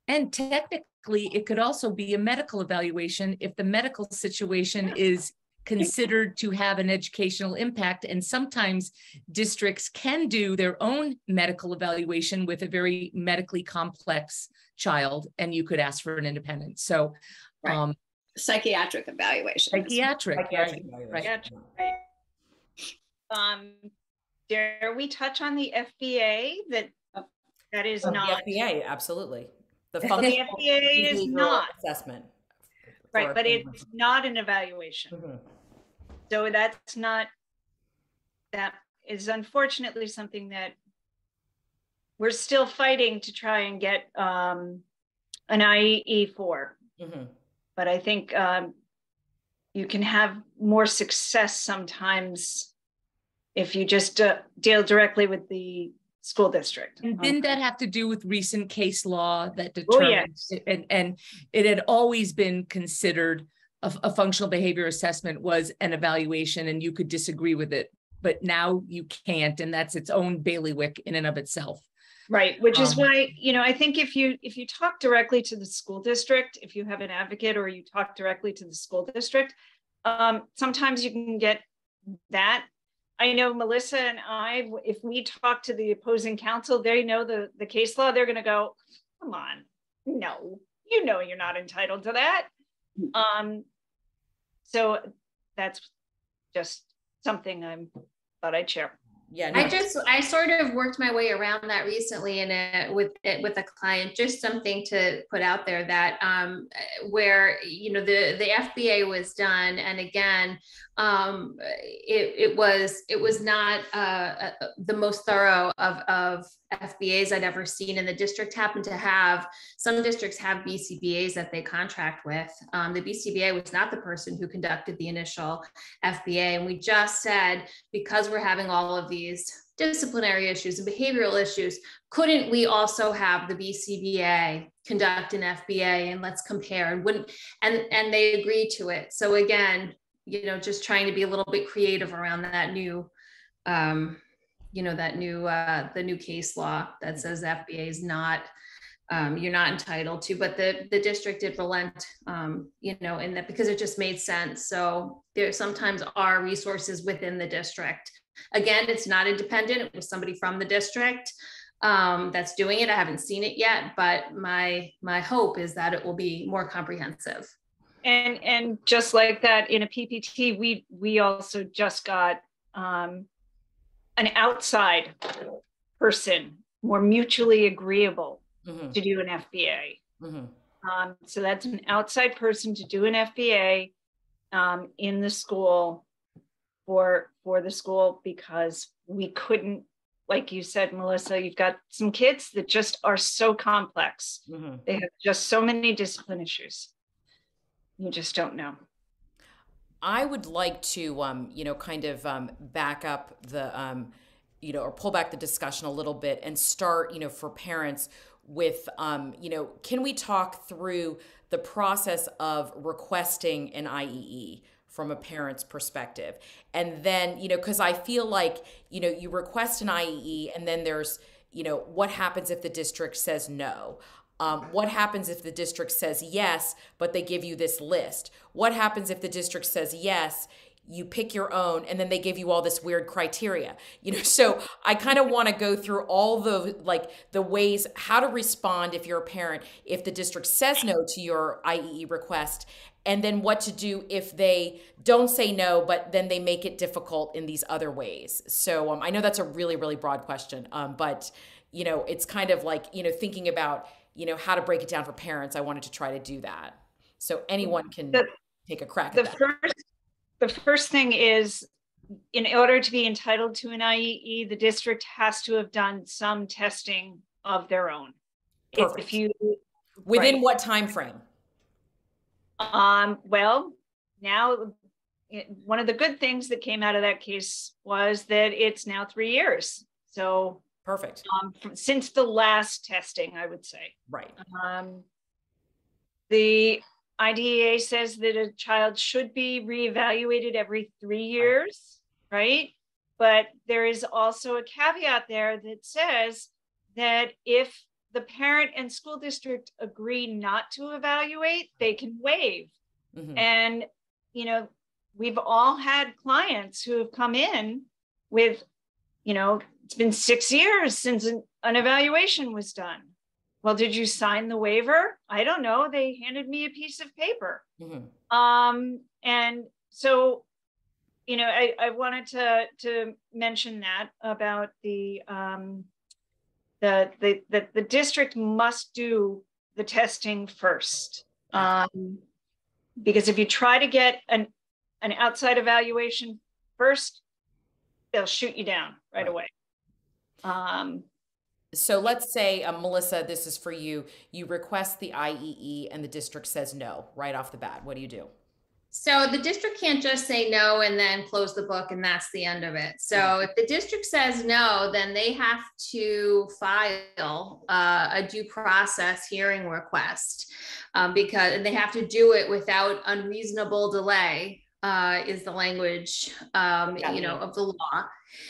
And technically, it could also be a medical evaluation if the medical situation is considered to have an educational impact. And sometimes districts can do their own medical evaluation with a very medically complex child, and you could ask for an independent. So, Right. um, Psychiatric evaluation. psychiatric, Psychiatric right? evaluation. Right. Um, dare we touch on the FBA that Oh. that is The not FBA, absolutely. The the functional FBA is not assessment. right, but it's not an evaluation. Mhm. So that's not that is unfortunately something that we're still fighting to try and get um, an IE for. Mhm. But I think um, you can have more success sometimes if you just uh, deal directly with the school district. And didn't that have to do with recent case law that Oh, determines, yes. and, and it had always been considered a, a functional behavior assessment was an evaluation and you could disagree with it, but now you can't, and that's its own bailiwick in and of itself. Right, which is Um, why, you know, I think if you, if you talk directly to the school district, if you have an advocate or you talk directly to the school district, um, sometimes you can get that. I know Melissa and I, if we talk to the opposing counsel, they know the, the case law, they're gonna go, come on, no, you know you're not entitled to that. Um, so that's just something I'm, thought I'd share. Yeah. I just I sort of worked my way around that recently in it with it with a client. Just something to put out there that um, where you know the the FBA was done, and again, um, it it was it was not uh, uh, the most thorough of of FBAs I'd ever seen. And the district happened to have some districts have BCBAs that they contract with. Um, the BCBA was not the person who conducted the initial FBA, and we just said because we're having all of these disciplinary issues and behavioral issues, couldn't we also have the BCBA conduct an FBA and let's compare and wouldn't and and they agreed to it. So again, you know, just trying to be a little bit creative around that new um, you know, that new uh the new case law that says FBA is not um, you're not entitled to, but the, the district did relent, um, you know, in that because it just made sense. So there sometimes are resources within the district. Again, it's not independent. It was somebody from the district um, that's doing it. I haven't seen it yet, but my my hope is that it will be more comprehensive. And and just like that in a PPT, we we also just got um, an outside person, more mutually agreeable Mhm. to do an FBA. Mhm. Um, so that's an outside person to do an FBA um, in the school for for the school because we couldn't, like you said, Melissa, you've got some kids that just are so complex. Mhm. They have just so many discipline issues. You just don't know. I would like to, um, you know, kind of um, back up the, um, you know, or pull back the discussion a little bit and start, you know, for parents with, um, you know, can we talk through the process of requesting an IEE from a parent's perspective? And then, you know, because I feel like, you know, you request an IEE and then there's, you know, what happens if the district says no? Um, what happens if the district says yes, but they give you this list? What happens if the district says yes, you pick your own, and then they give you all this weird criteria? You know, so I kind of want to go through all the like the ways how to respond if you're a parent if the district says no to your IEE request, and then what to do if they don't say no, but then they make it difficult in these other ways. So um, I know that's a really really broad question, um, but you know, it's kind of like you know thinking about you know how to break it down for parents i wanted to try to do that so anyone can The- take a crack The at that first, the first thing is, in order to be entitled to an IEE, the district has to have done some testing of their own. If- Perfect. If you, within right. what time frame um, well, now, it- one of the good things that came out of that case was that it's now three years. So, perfect um, since the last testing, I would say. right Um, the IDEA says that a child should be reevaluated every three years, right? but there is also a caveat there that says that if the parent and school district agree not to evaluate, they can waive. Mm-hmm. And, you know, we've all had clients who have come in with, you know, it's been six years since an, an evaluation was done. Well, did you sign the waiver? I don't know. They handed me a piece of paper. Mm-hmm. Um, and so, you know, I, I wanted to to mention that about the um, the, the the the district must do the testing first. Um, because if you try to get an an outside evaluation first, they'll shoot you down right, right. away. Um, so let's say, uh, Melissa, this is for you. You request the IEE and the district says no right off the bat. What do you do? So the district can't just say no and then close the book and that's the end of it. So if the district says no, then they have to file uh, a due process hearing request um, because and they have to do it without unreasonable delay. Uh, is the language, um, you know, of the law.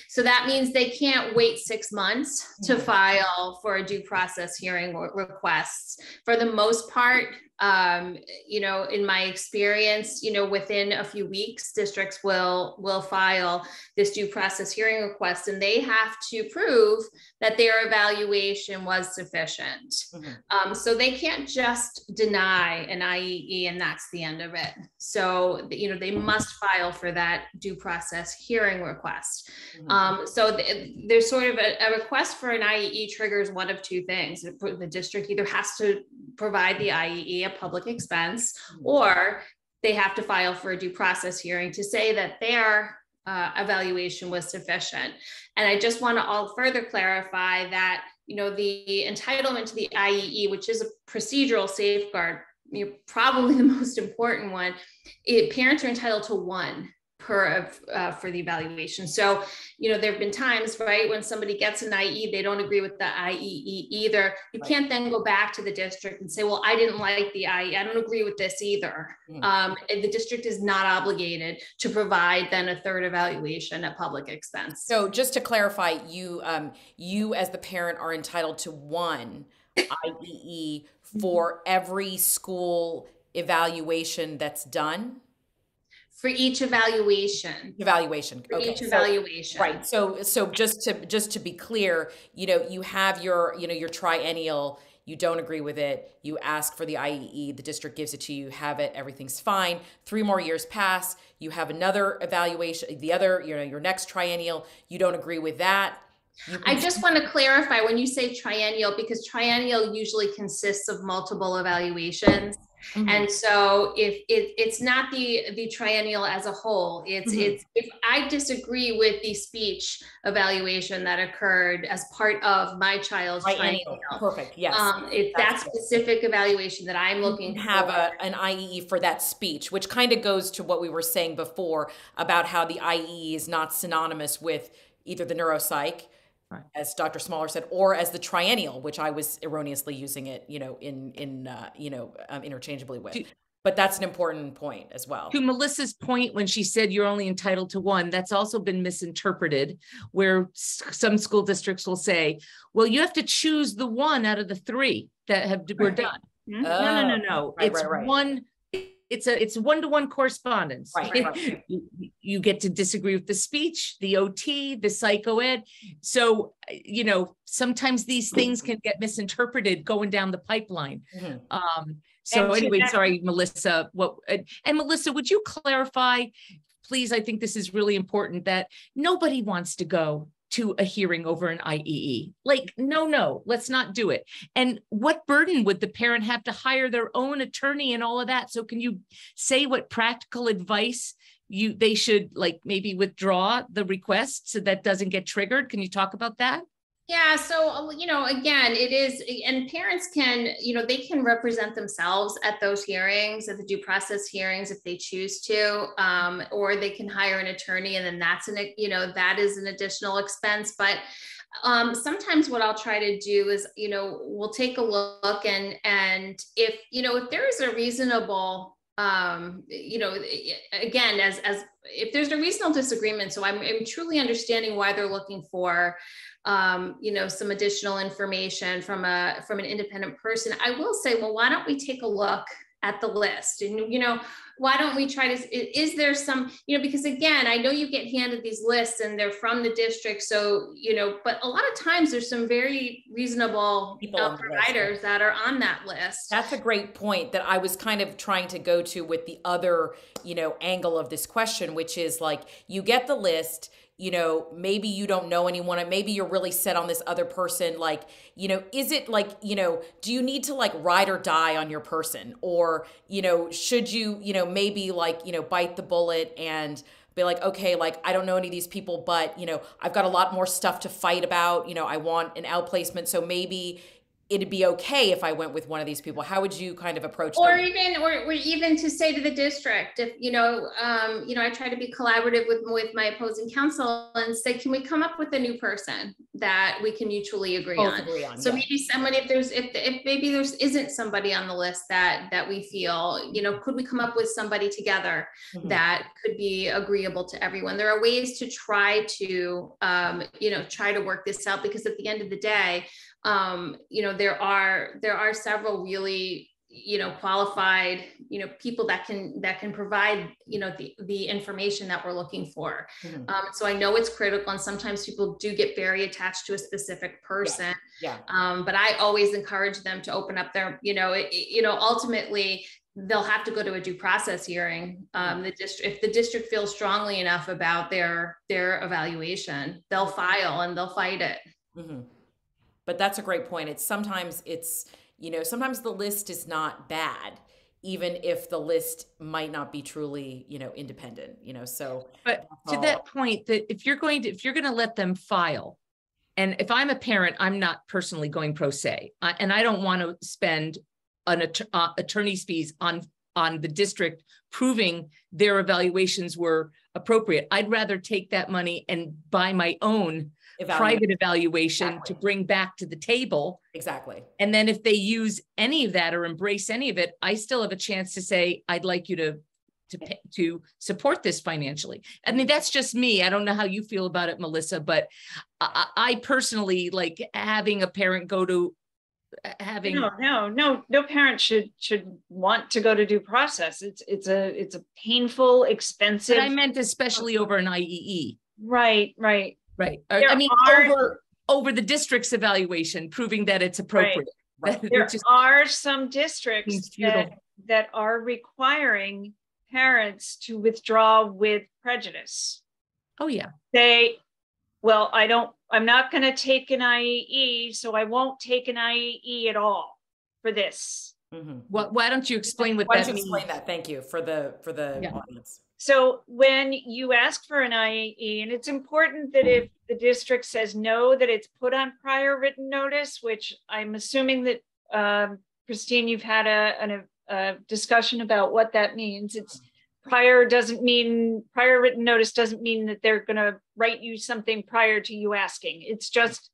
So that means they can't wait six months to mm-hmm. file for a due process hearing requests. For the most part, um, you know, in my experience, you know, within a few weeks, districts will will file this due process hearing request, and they have to prove that their evaluation was sufficient. Mm-hmm. Um, so they can't just deny an IEE, and that's the end of it. So you know, they must file for that due process hearing request. Mm-hmm. Um, so th- there's sort of a, a request for an IEE triggers one of two things. The district either has to provide the IEE public expense, mm-hmm. or they have to file for a due process hearing to say that their uh, evaluation was sufficient. And I just want to all further clarify that you know the entitlement to the IEE, which is a procedural safeguard, you know, probably the most important one. It, parents are entitled to one per uh, for the evaluation. So, you know, there have been times, right, when somebody gets an IE, they don't agree with the IEE either. You right. can't then go back to the district and say, well, I didn't like the IE. I don't agree with this either. Mm. Um, the district is not obligated to provide then a third evaluation at public expense. So, just to clarify, you um, you as the parent are entitled to one IEE for every school evaluation that's done for each evaluation evaluation for okay. each evaluation so, right so so just to just to be clear you know you have your you know your triennial you don't agree with it you ask for the iee the district gives it to you have it everything's fine three more years pass you have another evaluation the other you know your next triennial you don't agree with that I just want to clarify when you say triennial, because triennial usually consists of multiple evaluations. Mm-hmm. And so if it, it's not the the triennial as a whole, it's mm-hmm. it's if I disagree with the speech evaluation that occurred as part of my child's triennial, perfect, yes, um, if that specific evaluation that I'm looking to have a, an IEE for that speech, which kind of goes to what we were saying before about how the IEE is not synonymous with either the neuropsych Right. as Dr. Smaller said, or as the triennial, which I was erroneously using it, you know, in in uh, you know um, interchangeably with. To, but that's an important point as well. To Melissa's point, when she said you're only entitled to one, that's also been misinterpreted. Where some school districts will say, "Well, you have to choose the one out of the three that have were done." Mm-hmm. no, no, no, no. Right, it's right, one it's a it's one-to-one correspondence right, right. you, you, get to disagree with the speech the ot the psycho ed so you know sometimes these things can get misinterpreted going down the pipeline mm-hmm. um so and anyway sorry melissa what and, and melissa would you clarify please i think this is really important that nobody wants to go to a hearing over an IEE. Like, no, no, let's not do it. And what burden would the parent have to hire their own attorney and all of that? So, can you say what practical advice you they should like maybe withdraw the request so that doesn't get triggered? Can you talk about that? Yeah, so uh, you know, again, it is, and parents can, you know, they can represent themselves at those hearings, at the due process hearings, if they choose to, um, or they can hire an attorney, and then that's an, you know, that is an additional expense. But um, sometimes what I'll try to do is, you know, we'll take a look, and and if you know, if there is a reasonable um, you know, again, as as if there's a reasonable disagreement, so I'm, I'm truly understanding why they're looking for, um, you know, some additional information from a from an independent person. I will say, well, why don't we take a look at the list? And you know why don't we try to is there some you know because again i know you get handed these lists and they're from the district so you know but a lot of times there's some very reasonable providers that are on that list. That's a great point that i was kind of trying to go to with the other you know angle of this question which is like you get the list you know, maybe you don't know anyone and maybe you're really set on this other person. Like, you know, is it like, you know, do you need to like ride or die on your person? Or, you know, should you, you know, maybe like, you know, bite the bullet and be like, okay, like I don't know any of these people, but you know, I've got a lot more stuff to fight about. You know, I want an outplacement. So maybe, it'd be okay if I went with one of these people? How would you kind of approach or them? even or, or, even to say to the district if you know um, you know I try to be collaborative with with my opposing counsel and say can we come up with a new person that we can mutually agree on? agree on? so yeah. maybe somebody if there's if, if maybe there's isn't somebody on the list that that we feel you know could we come up with somebody together mm-hmm. that could be agreeable to everyone there are ways to try to um, you know try to work this out because at the end of the day um, you know there are there are several really you know qualified you know people that can that can provide you know the the information that we're looking for. Mm-hmm. um, so i know it's critical and sometimes people do get very attached to a specific person. Yeah, yeah. Um, but i always encourage them to open up their you know it, you know ultimately they'll have to go to a due process hearing um, the district if the district feels strongly enough about their their evaluation they'll file and they'll fight it. Mm-hmm but that's a great point. It's sometimes it's you know sometimes the list is not bad even if the list might not be truly you know independent you know so but to all. that point that if you're going to if you're going to let them file and if i'm a parent i'm not personally going pro se. I, and i don't want to spend an uh, attorney's fees on on the district proving their evaluations were appropriate. I'd rather take that money and buy my own private evaluation exactly. to bring back to the table. Exactly. And then if they use any of that or embrace any of it, I still have a chance to say, I'd like you to to pay, to support this financially. I mean, that's just me. I don't know how you feel about it, Melissa, but I, I personally like having a parent go to uh, having no no no no parent should should want to go to due process it's it's a it's a painful expensive but i meant especially over an iee right right Right. There I mean, are, over over the district's evaluation, proving that it's appropriate. Right. there just, are some districts that, that are requiring parents to withdraw with prejudice. Oh yeah. They well, I don't I'm not going to take an IEE, so I won't take an IEE at all for this. Mm-hmm. Well, why don't you explain what why that don't you means? Explain that. Thank you for the for the yeah. audience. So when you ask for an IAE, and it's important that if the district says no, that it's put on prior written notice, which I'm assuming that um, Christine, you've had a, a, a, discussion about what that means. It's prior doesn't mean prior written notice doesn't mean that they're going to write you something prior to you asking. It's just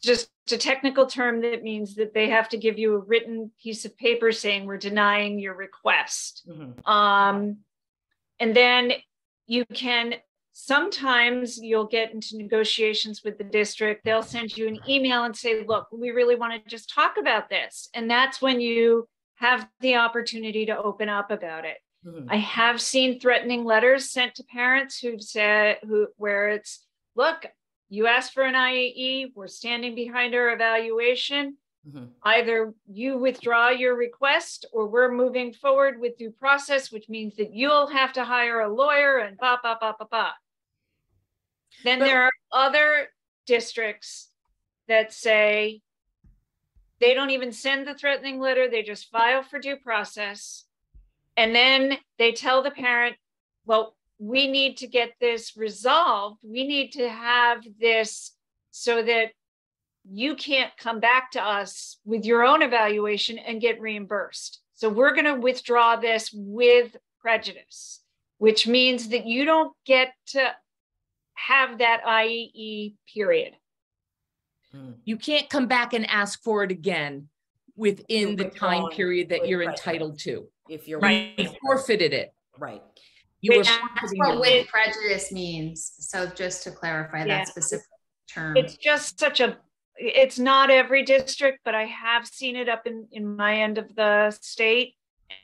just a technical term that means that they have to give you a written piece of paper saying we're denying your request. Mm-hmm. Um, and then you can sometimes you'll get into negotiations with the district. They'll send you an email and say, look, we really want to just talk about this. And that's when you have the opportunity to open up about it. Mm-hmm. I have seen threatening letters sent to parents who've said who where it's look, you asked for an IAE, we're standing behind our evaluation. Mm-hmm. Either you withdraw your request or we're moving forward with due process, which means that you'll have to hire a lawyer and ba ba ba ba ba. Then but, there are other districts that say they don't even send the threatening letter, they just file for due process. And then they tell the parent, well, we need to get this resolved. We need to have this so that you can't come back to us with your own evaluation and get reimbursed. So we're going to withdraw this with prejudice, which means that you don't get to have that IEE period. Hmm. You can't come back and ask for it again within the time period that you're entitled to. if you're Right. You forfeited it. right. You were That's what it. with prejudice means. So just to clarify Yeah. that specific term. It's just such a, it's not every district, but I have seen it up in, in my end of the state.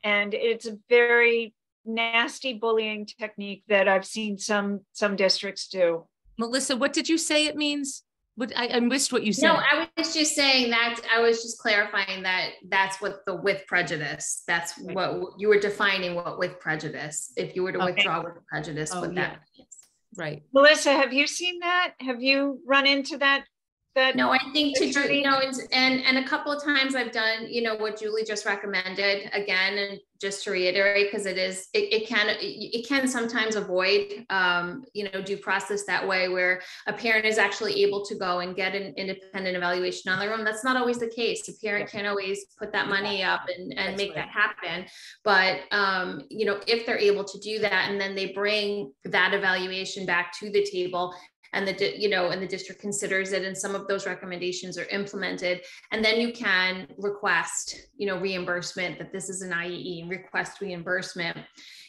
And it's a very nasty bullying technique that I've seen some, some districts do. Melissa, what did you say it means? What, I, I missed what you said. No, I was just saying that, I was just clarifying that that's what the with prejudice, that's what you were defining what with prejudice. If you were to Okay. withdraw with prejudice, Oh, what that means. Right. Melissa, have you seen that? Have you run into that? That, No, I think to do, you know, and, and, and a couple of times I've done, you know, what Julie just recommended again, and just to reiterate, because it is, it, it can, it, it can sometimes avoid, um, you know, due process that way where a parent is actually able to go and get an independent evaluation on their own. That's not always the case. a parent can't always put that money up and, and That's make right. that happen. But, um, you know, if they're able to do that and then they bring that evaluation back to the table, and the, you know, and the district considers it and some of those recommendations are implemented. And then you can request, you know, reimbursement that this is an IEE, request reimbursement.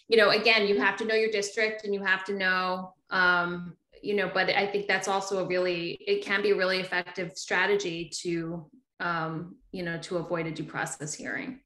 You know, again, you have to know your district and you have to know, um, you know, but I think that's also a really, it can be a really effective strategy to, um, you know, to avoid a due process hearing.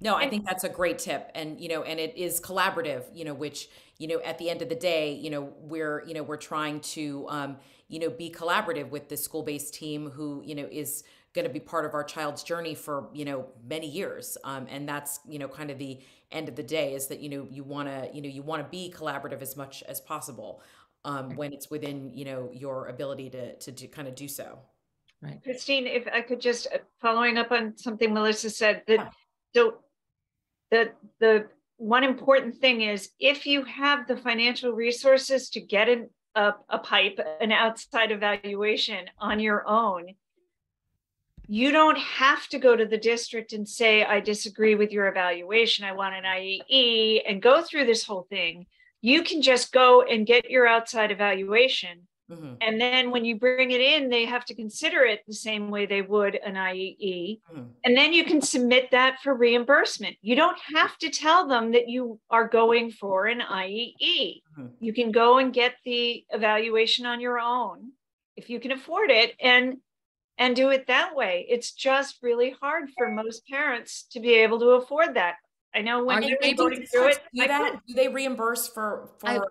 No, I think that's a great tip. And, you know, and it is collaborative, you know, which, you know, at the end of the day, you know, we're, you know, we're trying to, um, you know, be collaborative with the school-based team who, you know, is going to be part of our child's journey for, you know, many years. Um, and that's, you know, kind of the end of the day is that, you know, you want to, you know, you want to be collaborative as much as possible um, when it's within, you know, your ability to, to do, kind of do so. Right. Christine, if I could just, uh, following up on something Melissa said, Yeah. that, so the, the one important thing is if you have the financial resources to get an, a, a pipe, an outside evaluation on your own, you don't have to go to the district and say, I disagree with your evaluation. I want an IEE and go through this whole thing. You can just go and get your outside evaluation. Hmm And then when you bring it in, they have to consider it the same way they would an IEE. Mhm. And then you can submit that for reimbursement. You don't have to tell them that you are going for an IEE. Mhm. You can go and get the evaluation on your own if you can afford it and and do it that way. It's just really hard for most parents to be able to afford that. I know when Are you you're able going Do through it, do that? Do they reimburse for, for, I- um,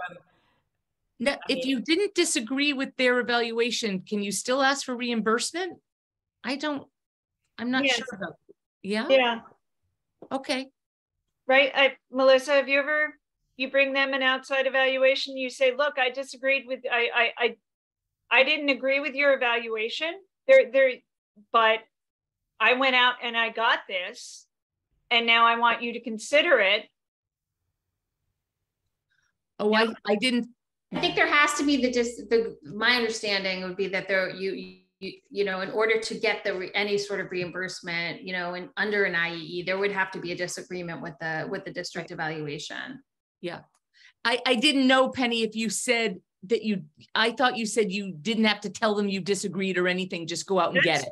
If mean- you didn't disagree with their evaluation, can you still ask for reimbursement? I don't, I'm not Yes. sure about, yeah, yeah. okay. right? I, Melissa, have you ever, you bring them an outside evaluation, you say, look, I disagreed with, I, I, I, I didn't agree with your evaluation. There, there, but I went out and I got this. And now I want you to consider it. Oh, I, I didn't, I think there has to be the dis, the, my understanding would be that there, you, you, you know, in order to get the, re- any sort of reimbursement, you know, and under an IEE, there would have to be a disagreement with the, with the district evaluation. Yeah, I, I didn't know, Penny, if you said that you, I thought you said you didn't have to tell them you disagreed or anything, just go out and get it.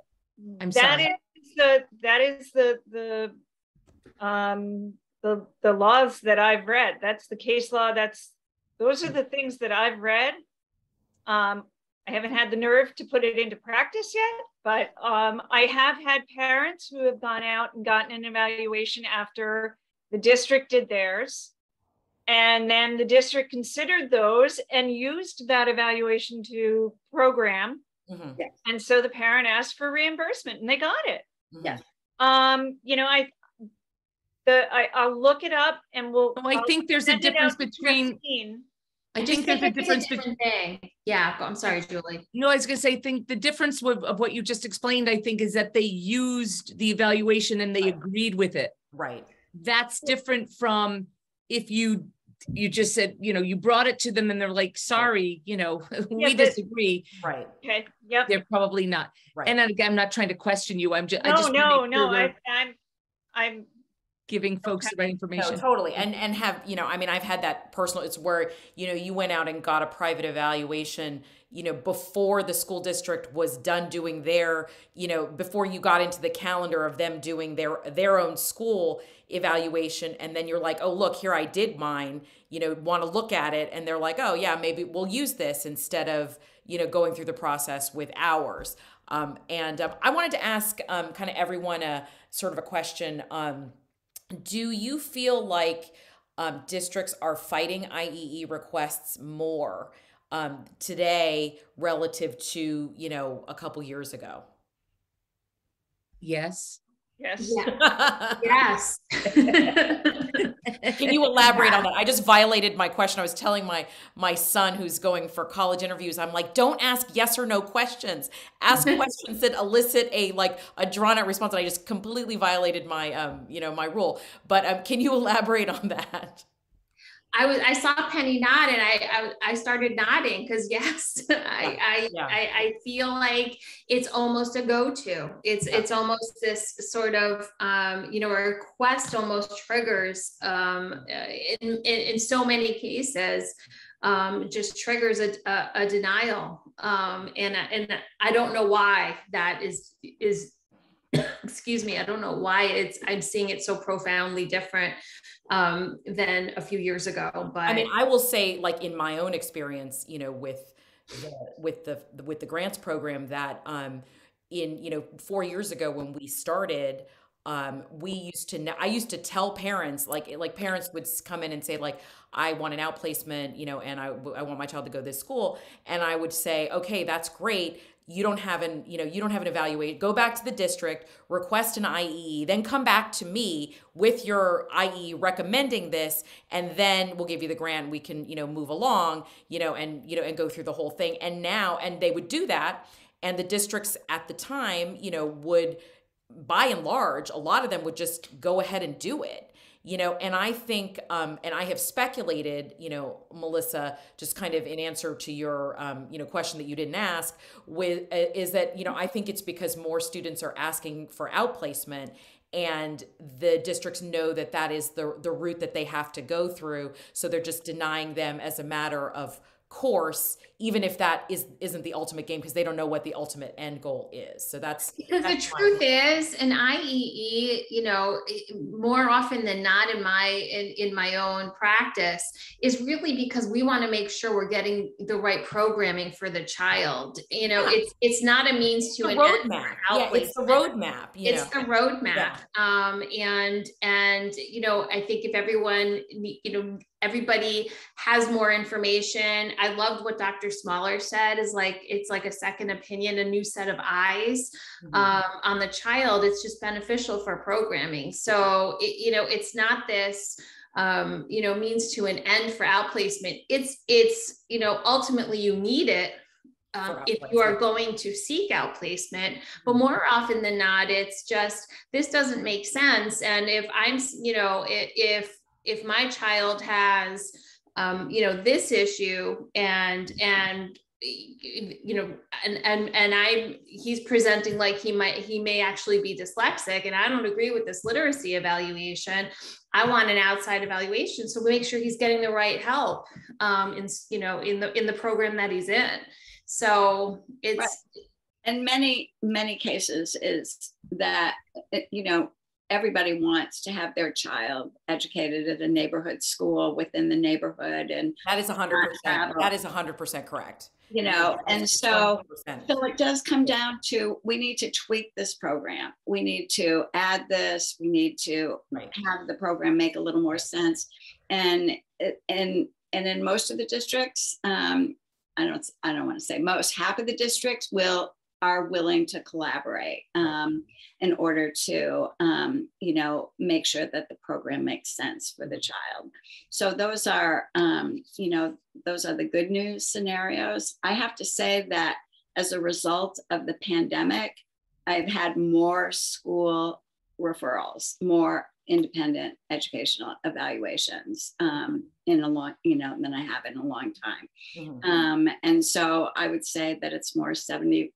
I'm That sorry. is the, that is the, the, um, the, the laws that I've read. That's the case law. That's, those are the things that I've read. Um, I haven't had the nerve to put it into practice yet, but, um, I have had parents who have gone out and gotten an evaluation after the district did theirs. And then the district considered those and used that evaluation to program mhm, and so the parent asked for reimbursement and they got it. mhm. Yes. Um, you know, I, the, I, I'll look it up and we'll. Oh, I I'll think there's a difference between, Christine. I think there's a it's difference between, Thing, yeah, I'm sorry, Julie. no, I was gonna say, think the difference with, of what you just explained, I think, is that they used the evaluation and they agreed with it. Right. That's different from if you, you just said, you know, you brought it to them and they're like, sorry, you know, we but- disagree. Right. Okay, yep. They're probably not. Right. And again, I'm not trying to question you. I'm just, I No, just. no, no, sure I, I'm, I'm, giving folks Okay. the right information. No, totally. And and have, you know, I mean, I've had that personal it's where, you know, you went out and got a private evaluation, you know, before the school district was done doing their, you know, before you got into the calendar of them doing their their own school evaluation and then you're like, "Oh, look, here I did mine." You know, want to look at it and they're like, "Oh, yeah, maybe we'll use this instead of, you know, going through the process with ours." Um, and um, I wanted to ask um, kind of everyone a sort of a question um, do you feel like um, districts are fighting IEE requests more um, today relative to you know a couple years ago? Yes. Yes. Yes. Can you elaborate on that? I just violated my question. I was telling my my son who's going for college interviews. I'm like, don't ask yes or no questions. Ask questions that elicit a like a drawn out response. And I just completely violated my um you know my rule. But um, can you elaborate on that? I was I saw Penny nod and I I, I started nodding because yes, I I, Yeah. I I feel like it's almost a go-to. It's it's almost this sort of um, you know a request almost triggers um, uh, in, in in so many cases um, just triggers a, a, a denial um, and and I don't know why that is is excuse me i don't know why it's i'm seeing it so profoundly different um, than a few years ago but I mean, I will say, like in my own experience, you know, with the, with the with the grants program, that um, in you know four years ago when we started, um, we used to. I used to tell parents, like like parents would come in and say, like, I want an outplacement, you know, and I, I want my child to go to this school, and I would say, okay, that's great. You don't have an, you know, you don't have an evaluate. Go back to the district, request an IEE, then come back to me with your IEE recommending this, and then we'll give you the grant. We can, you know, move along, you know, and you know, and go through the whole thing. And now, and they would do that, and the districts at the time, you know, would by and large, a lot of them would just go ahead and do it. You know, and I think, um, and I have speculated, you know, Melissa, just kind of in answer to your, um, you know, question that you didn't ask, with uh, is that you know I think it's because more students are asking for outplacement, and the districts know that that is the the route that they have to go through, so they're just denying them as a matter of course even if that is isn't the ultimate game because they don't know what the ultimate end goal is so that's because the that's my- truth is an iee you know more often than not in my in, in my own practice is really because we want to make sure we're getting the right programming for the child you know Yeah. it's it's not a means to the an end roadmap. Yeah, it's the roadmap. It's know. the roadmap um and and you know i think if everyone you know everybody has more information. I loved what dr smaller said is like it's like a second opinion a new set of eyes Mhm. um, on the child. It's just beneficial for programming. So it, you know it's not this um, you know means to an end for outplacement. It's it's you know ultimately you need it um, if you are going to seek outplacement. But more often than not it's just this doesn't make sense. And if i'm you know if if my child has um, you know this issue and and you know and and and i he's presenting like he might he may actually be dyslexic and i don't agree with this literacy evaluation. I want an outside evaluation so we make sure he's getting the right help um in you know in the in the program that he's in. So it's Right. in many many cases is that you know everybody wants to have their child educated at a neighborhood school within the neighborhood and that is hundred percent. That is hundred percent correct. you know and so 100%. so it does come down to we need to tweak this program we need to add this we need to Right. have the program make a little more sense and and and in most of the districts um i don't i don't want to say most half of the districts will are willing to collaborate um, in order to um, you know make sure that the program makes sense for the child. So those are um, you know those are the good news scenarios. I have to say that as a result of the pandemic i've had more school referrals more independent educational evaluations um, in a long, you know, than I have in a long time. Mhm. Um, and so I would say that it's more 75%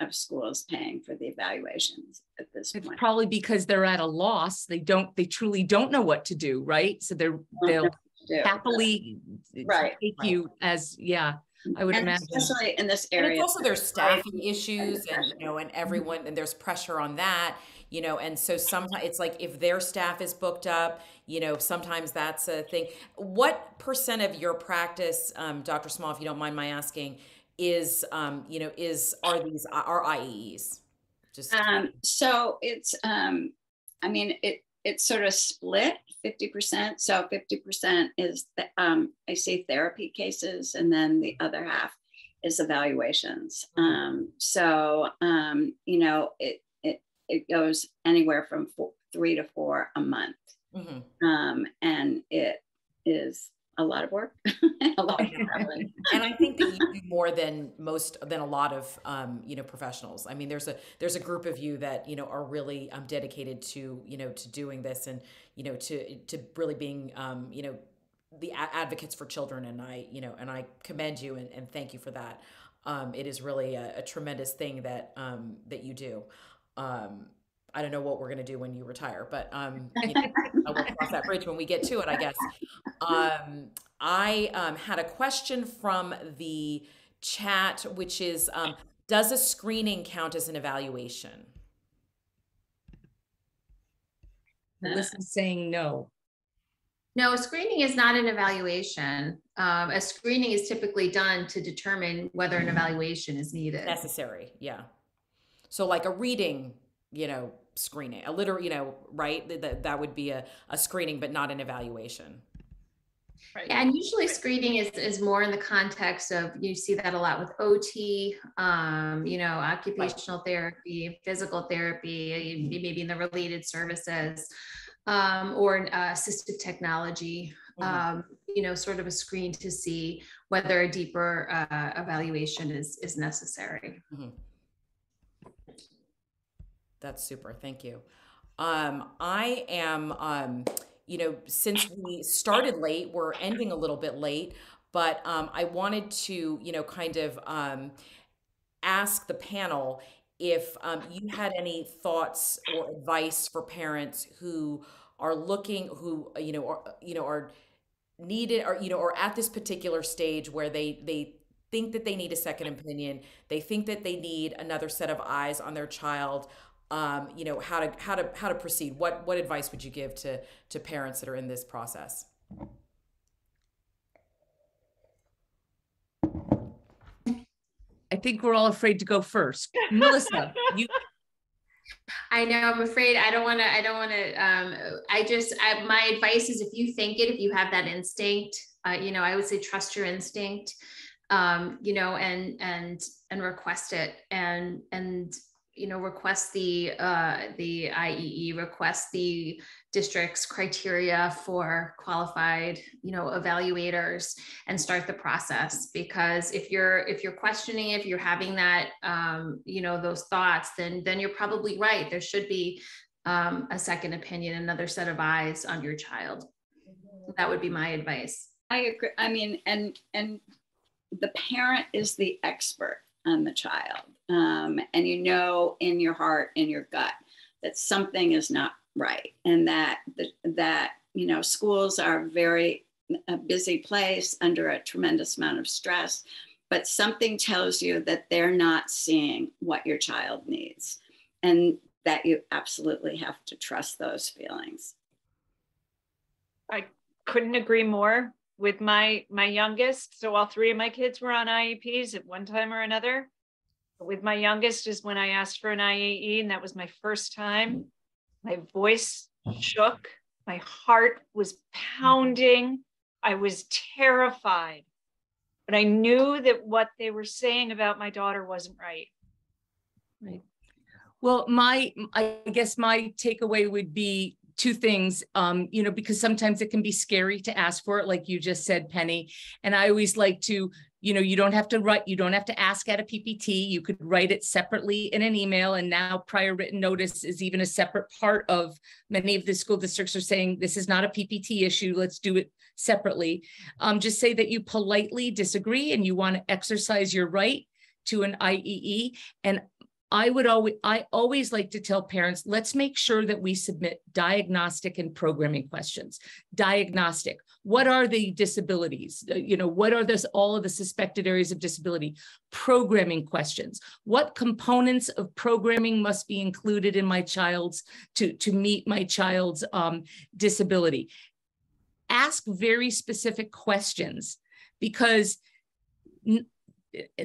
of schools paying for the evaluations at this It's point. probably because they're at a loss. They don't, they truly don't know what to do, right? So they're, they'll happily Right, take right. you as, yeah, I would And imagine. especially in this And area. it's also there's staffing issues and you know and everyone and there's pressure on that you know and so sometimes it's like if their staff is booked up you know sometimes that's a thing what percent of your practice um, dr Smaller if you don't mind my asking is um, you know is are these are iees just Um, so it's, um, I mean, it it's sort of split 50%. So 50% is, the, um, I see therapy cases, and then the other half is evaluations. Um, so, um, you know, it, it, it goes anywhere from four, three to four a month. mhm. Um, and it is a lot of work. a lot of traveling. and I think that you do more than most than a lot of um, you know professionals. I mean, there's a there's a group of you that you know are really um, dedicated to you know to doing this and you know to to really being um, you know the a- advocates for children. And I you know and I commend you and, and thank you for that. Um, it is really a, a tremendous thing that um, that you do. Um, I don't know what we're gonna do when you retire, but um, you know, I will cross that bridge when we get to it, I guess. Um, I um, had a question from the chat, which is um, Does a screening count as an evaluation? Melissa's saying no. No, a screening is not an evaluation. Um, a screening is typically done to determine whether an evaluation is needed. Necessary, yeah. So, like a reading, you know, screening, a literal, you know, right? That- That, that would be a, a screening, but not an evaluation. Right. And usually screening is, is more in the context of, you see that a lot with OT, um, you know, occupational therapy, physical therapy, maybe in the related services, um, or uh, assistive technology, Mhm. um, you know, sort of a screen to see whether a deeper uh, evaluation is, is necessary. That's super. Thank you. Um, I am, um, you know, since we started late, we're ending a little bit late, but um, I wanted to, you know, kind of um, ask the panel if um, you had any thoughts or advice for parents who are looking, who you know, are you know, are needed, or you know, or at this particular stage where they they think that they need a second opinion, they think that they need another set of eyes on their child um, you know how to how to how to proceed. What what advice would you give to to parents that are in this process? I think we're all afraid to go first. Melissa, you, I know, I'm afraid I don't want to, I don't want to, um, I just, I, my advice is if you think it, if you have that instinct, uh, you know, I would say trust your instinct, um, you know, and, and, and request it. And, and, you know, request the, uh, the IEE, request the district's criteria for qualified, you know, evaluators and start the process. Because if you're, if you're questioning, if you're having that, um, you know, those thoughts, then, then you're probably right. There should be um, a second opinion, another set of eyes on your child. That would be my advice. I agree. I mean, and and the parent is the expert on the child, um, and you know in your heart, in your gut, that something is not right, and that that you know schools are very a busy place under a tremendous amount of stress, but something tells you that they're not seeing what your child needs, and that you absolutely have to trust those feelings. I couldn't agree more with my my youngest so all three of my kids were on ieps at one time or another. But with my youngest is when i asked for an iee and that was my first time. My voice shook. My heart was pounding. I was terrified. But i knew that what they were saying about my daughter wasn't right. right. Well, my, I guess my takeaway would be two things, um, you know, because sometimes it can be scary to ask for it, like you just said, Penny. And I always like to you know, you don't have to write, you don't have to ask at a PPT. You could write it separately in an email. And now prior written notice is even a separate part of many of the school districts are saying this is not a PPT issue. Let's do it separately. Um, just say that you politely disagree and you want to exercise your right to an IEE. And I would always, I always like to tell parents, let's make sure that we submit diagnostic and programming questions. Diagnostic, what are the disabilities? Uh, you know, what are this, all of the suspected areas of disability? Programming questions. What components of programming must be included in my child's, to, to meet my child's um, disability? Ask very specific questions because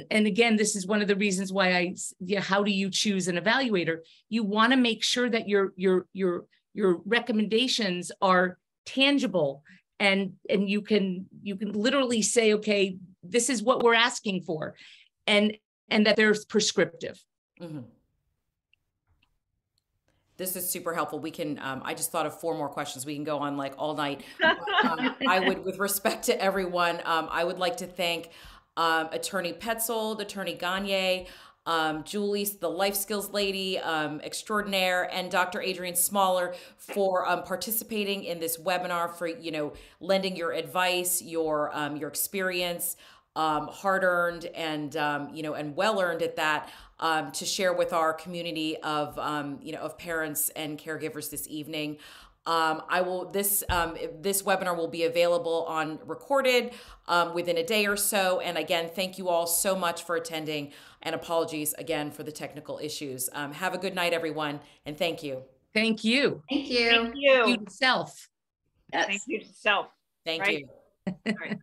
and again, this is one of the reasons why I, yeah, how do you choose an evaluator? You want to make sure that your your your your recommendations are tangible and and you can you can literally say, okay, this is what we're asking for, and and that they're prescriptive. Mm-hmm. This is super helpful. We can. Um, I just thought of four more questions. We can go on like all night. um, I would, with respect to everyone, um, I would like to thank um, Attorney Petzold, Attorney Gagne, um, Julie, the life skills lady um, extraordinaire, and Dr. Adrienne Smaller for um, participating in this webinar, for you know lending your advice, your um, your experience, um, hard earned and um, you know and well earned at that, to share with our community of you know of parents and caregivers this evening. Um, I will this um, this webinar will be available on recorded um, within a day or so. And again, thank you all so much for attending. And apologies again for the technical issues. Um, have a good night, everyone, and thank you. Thank you. Thank you. Thank you. Thank you SELF. Yes. Thank you SELF. Thank right? you.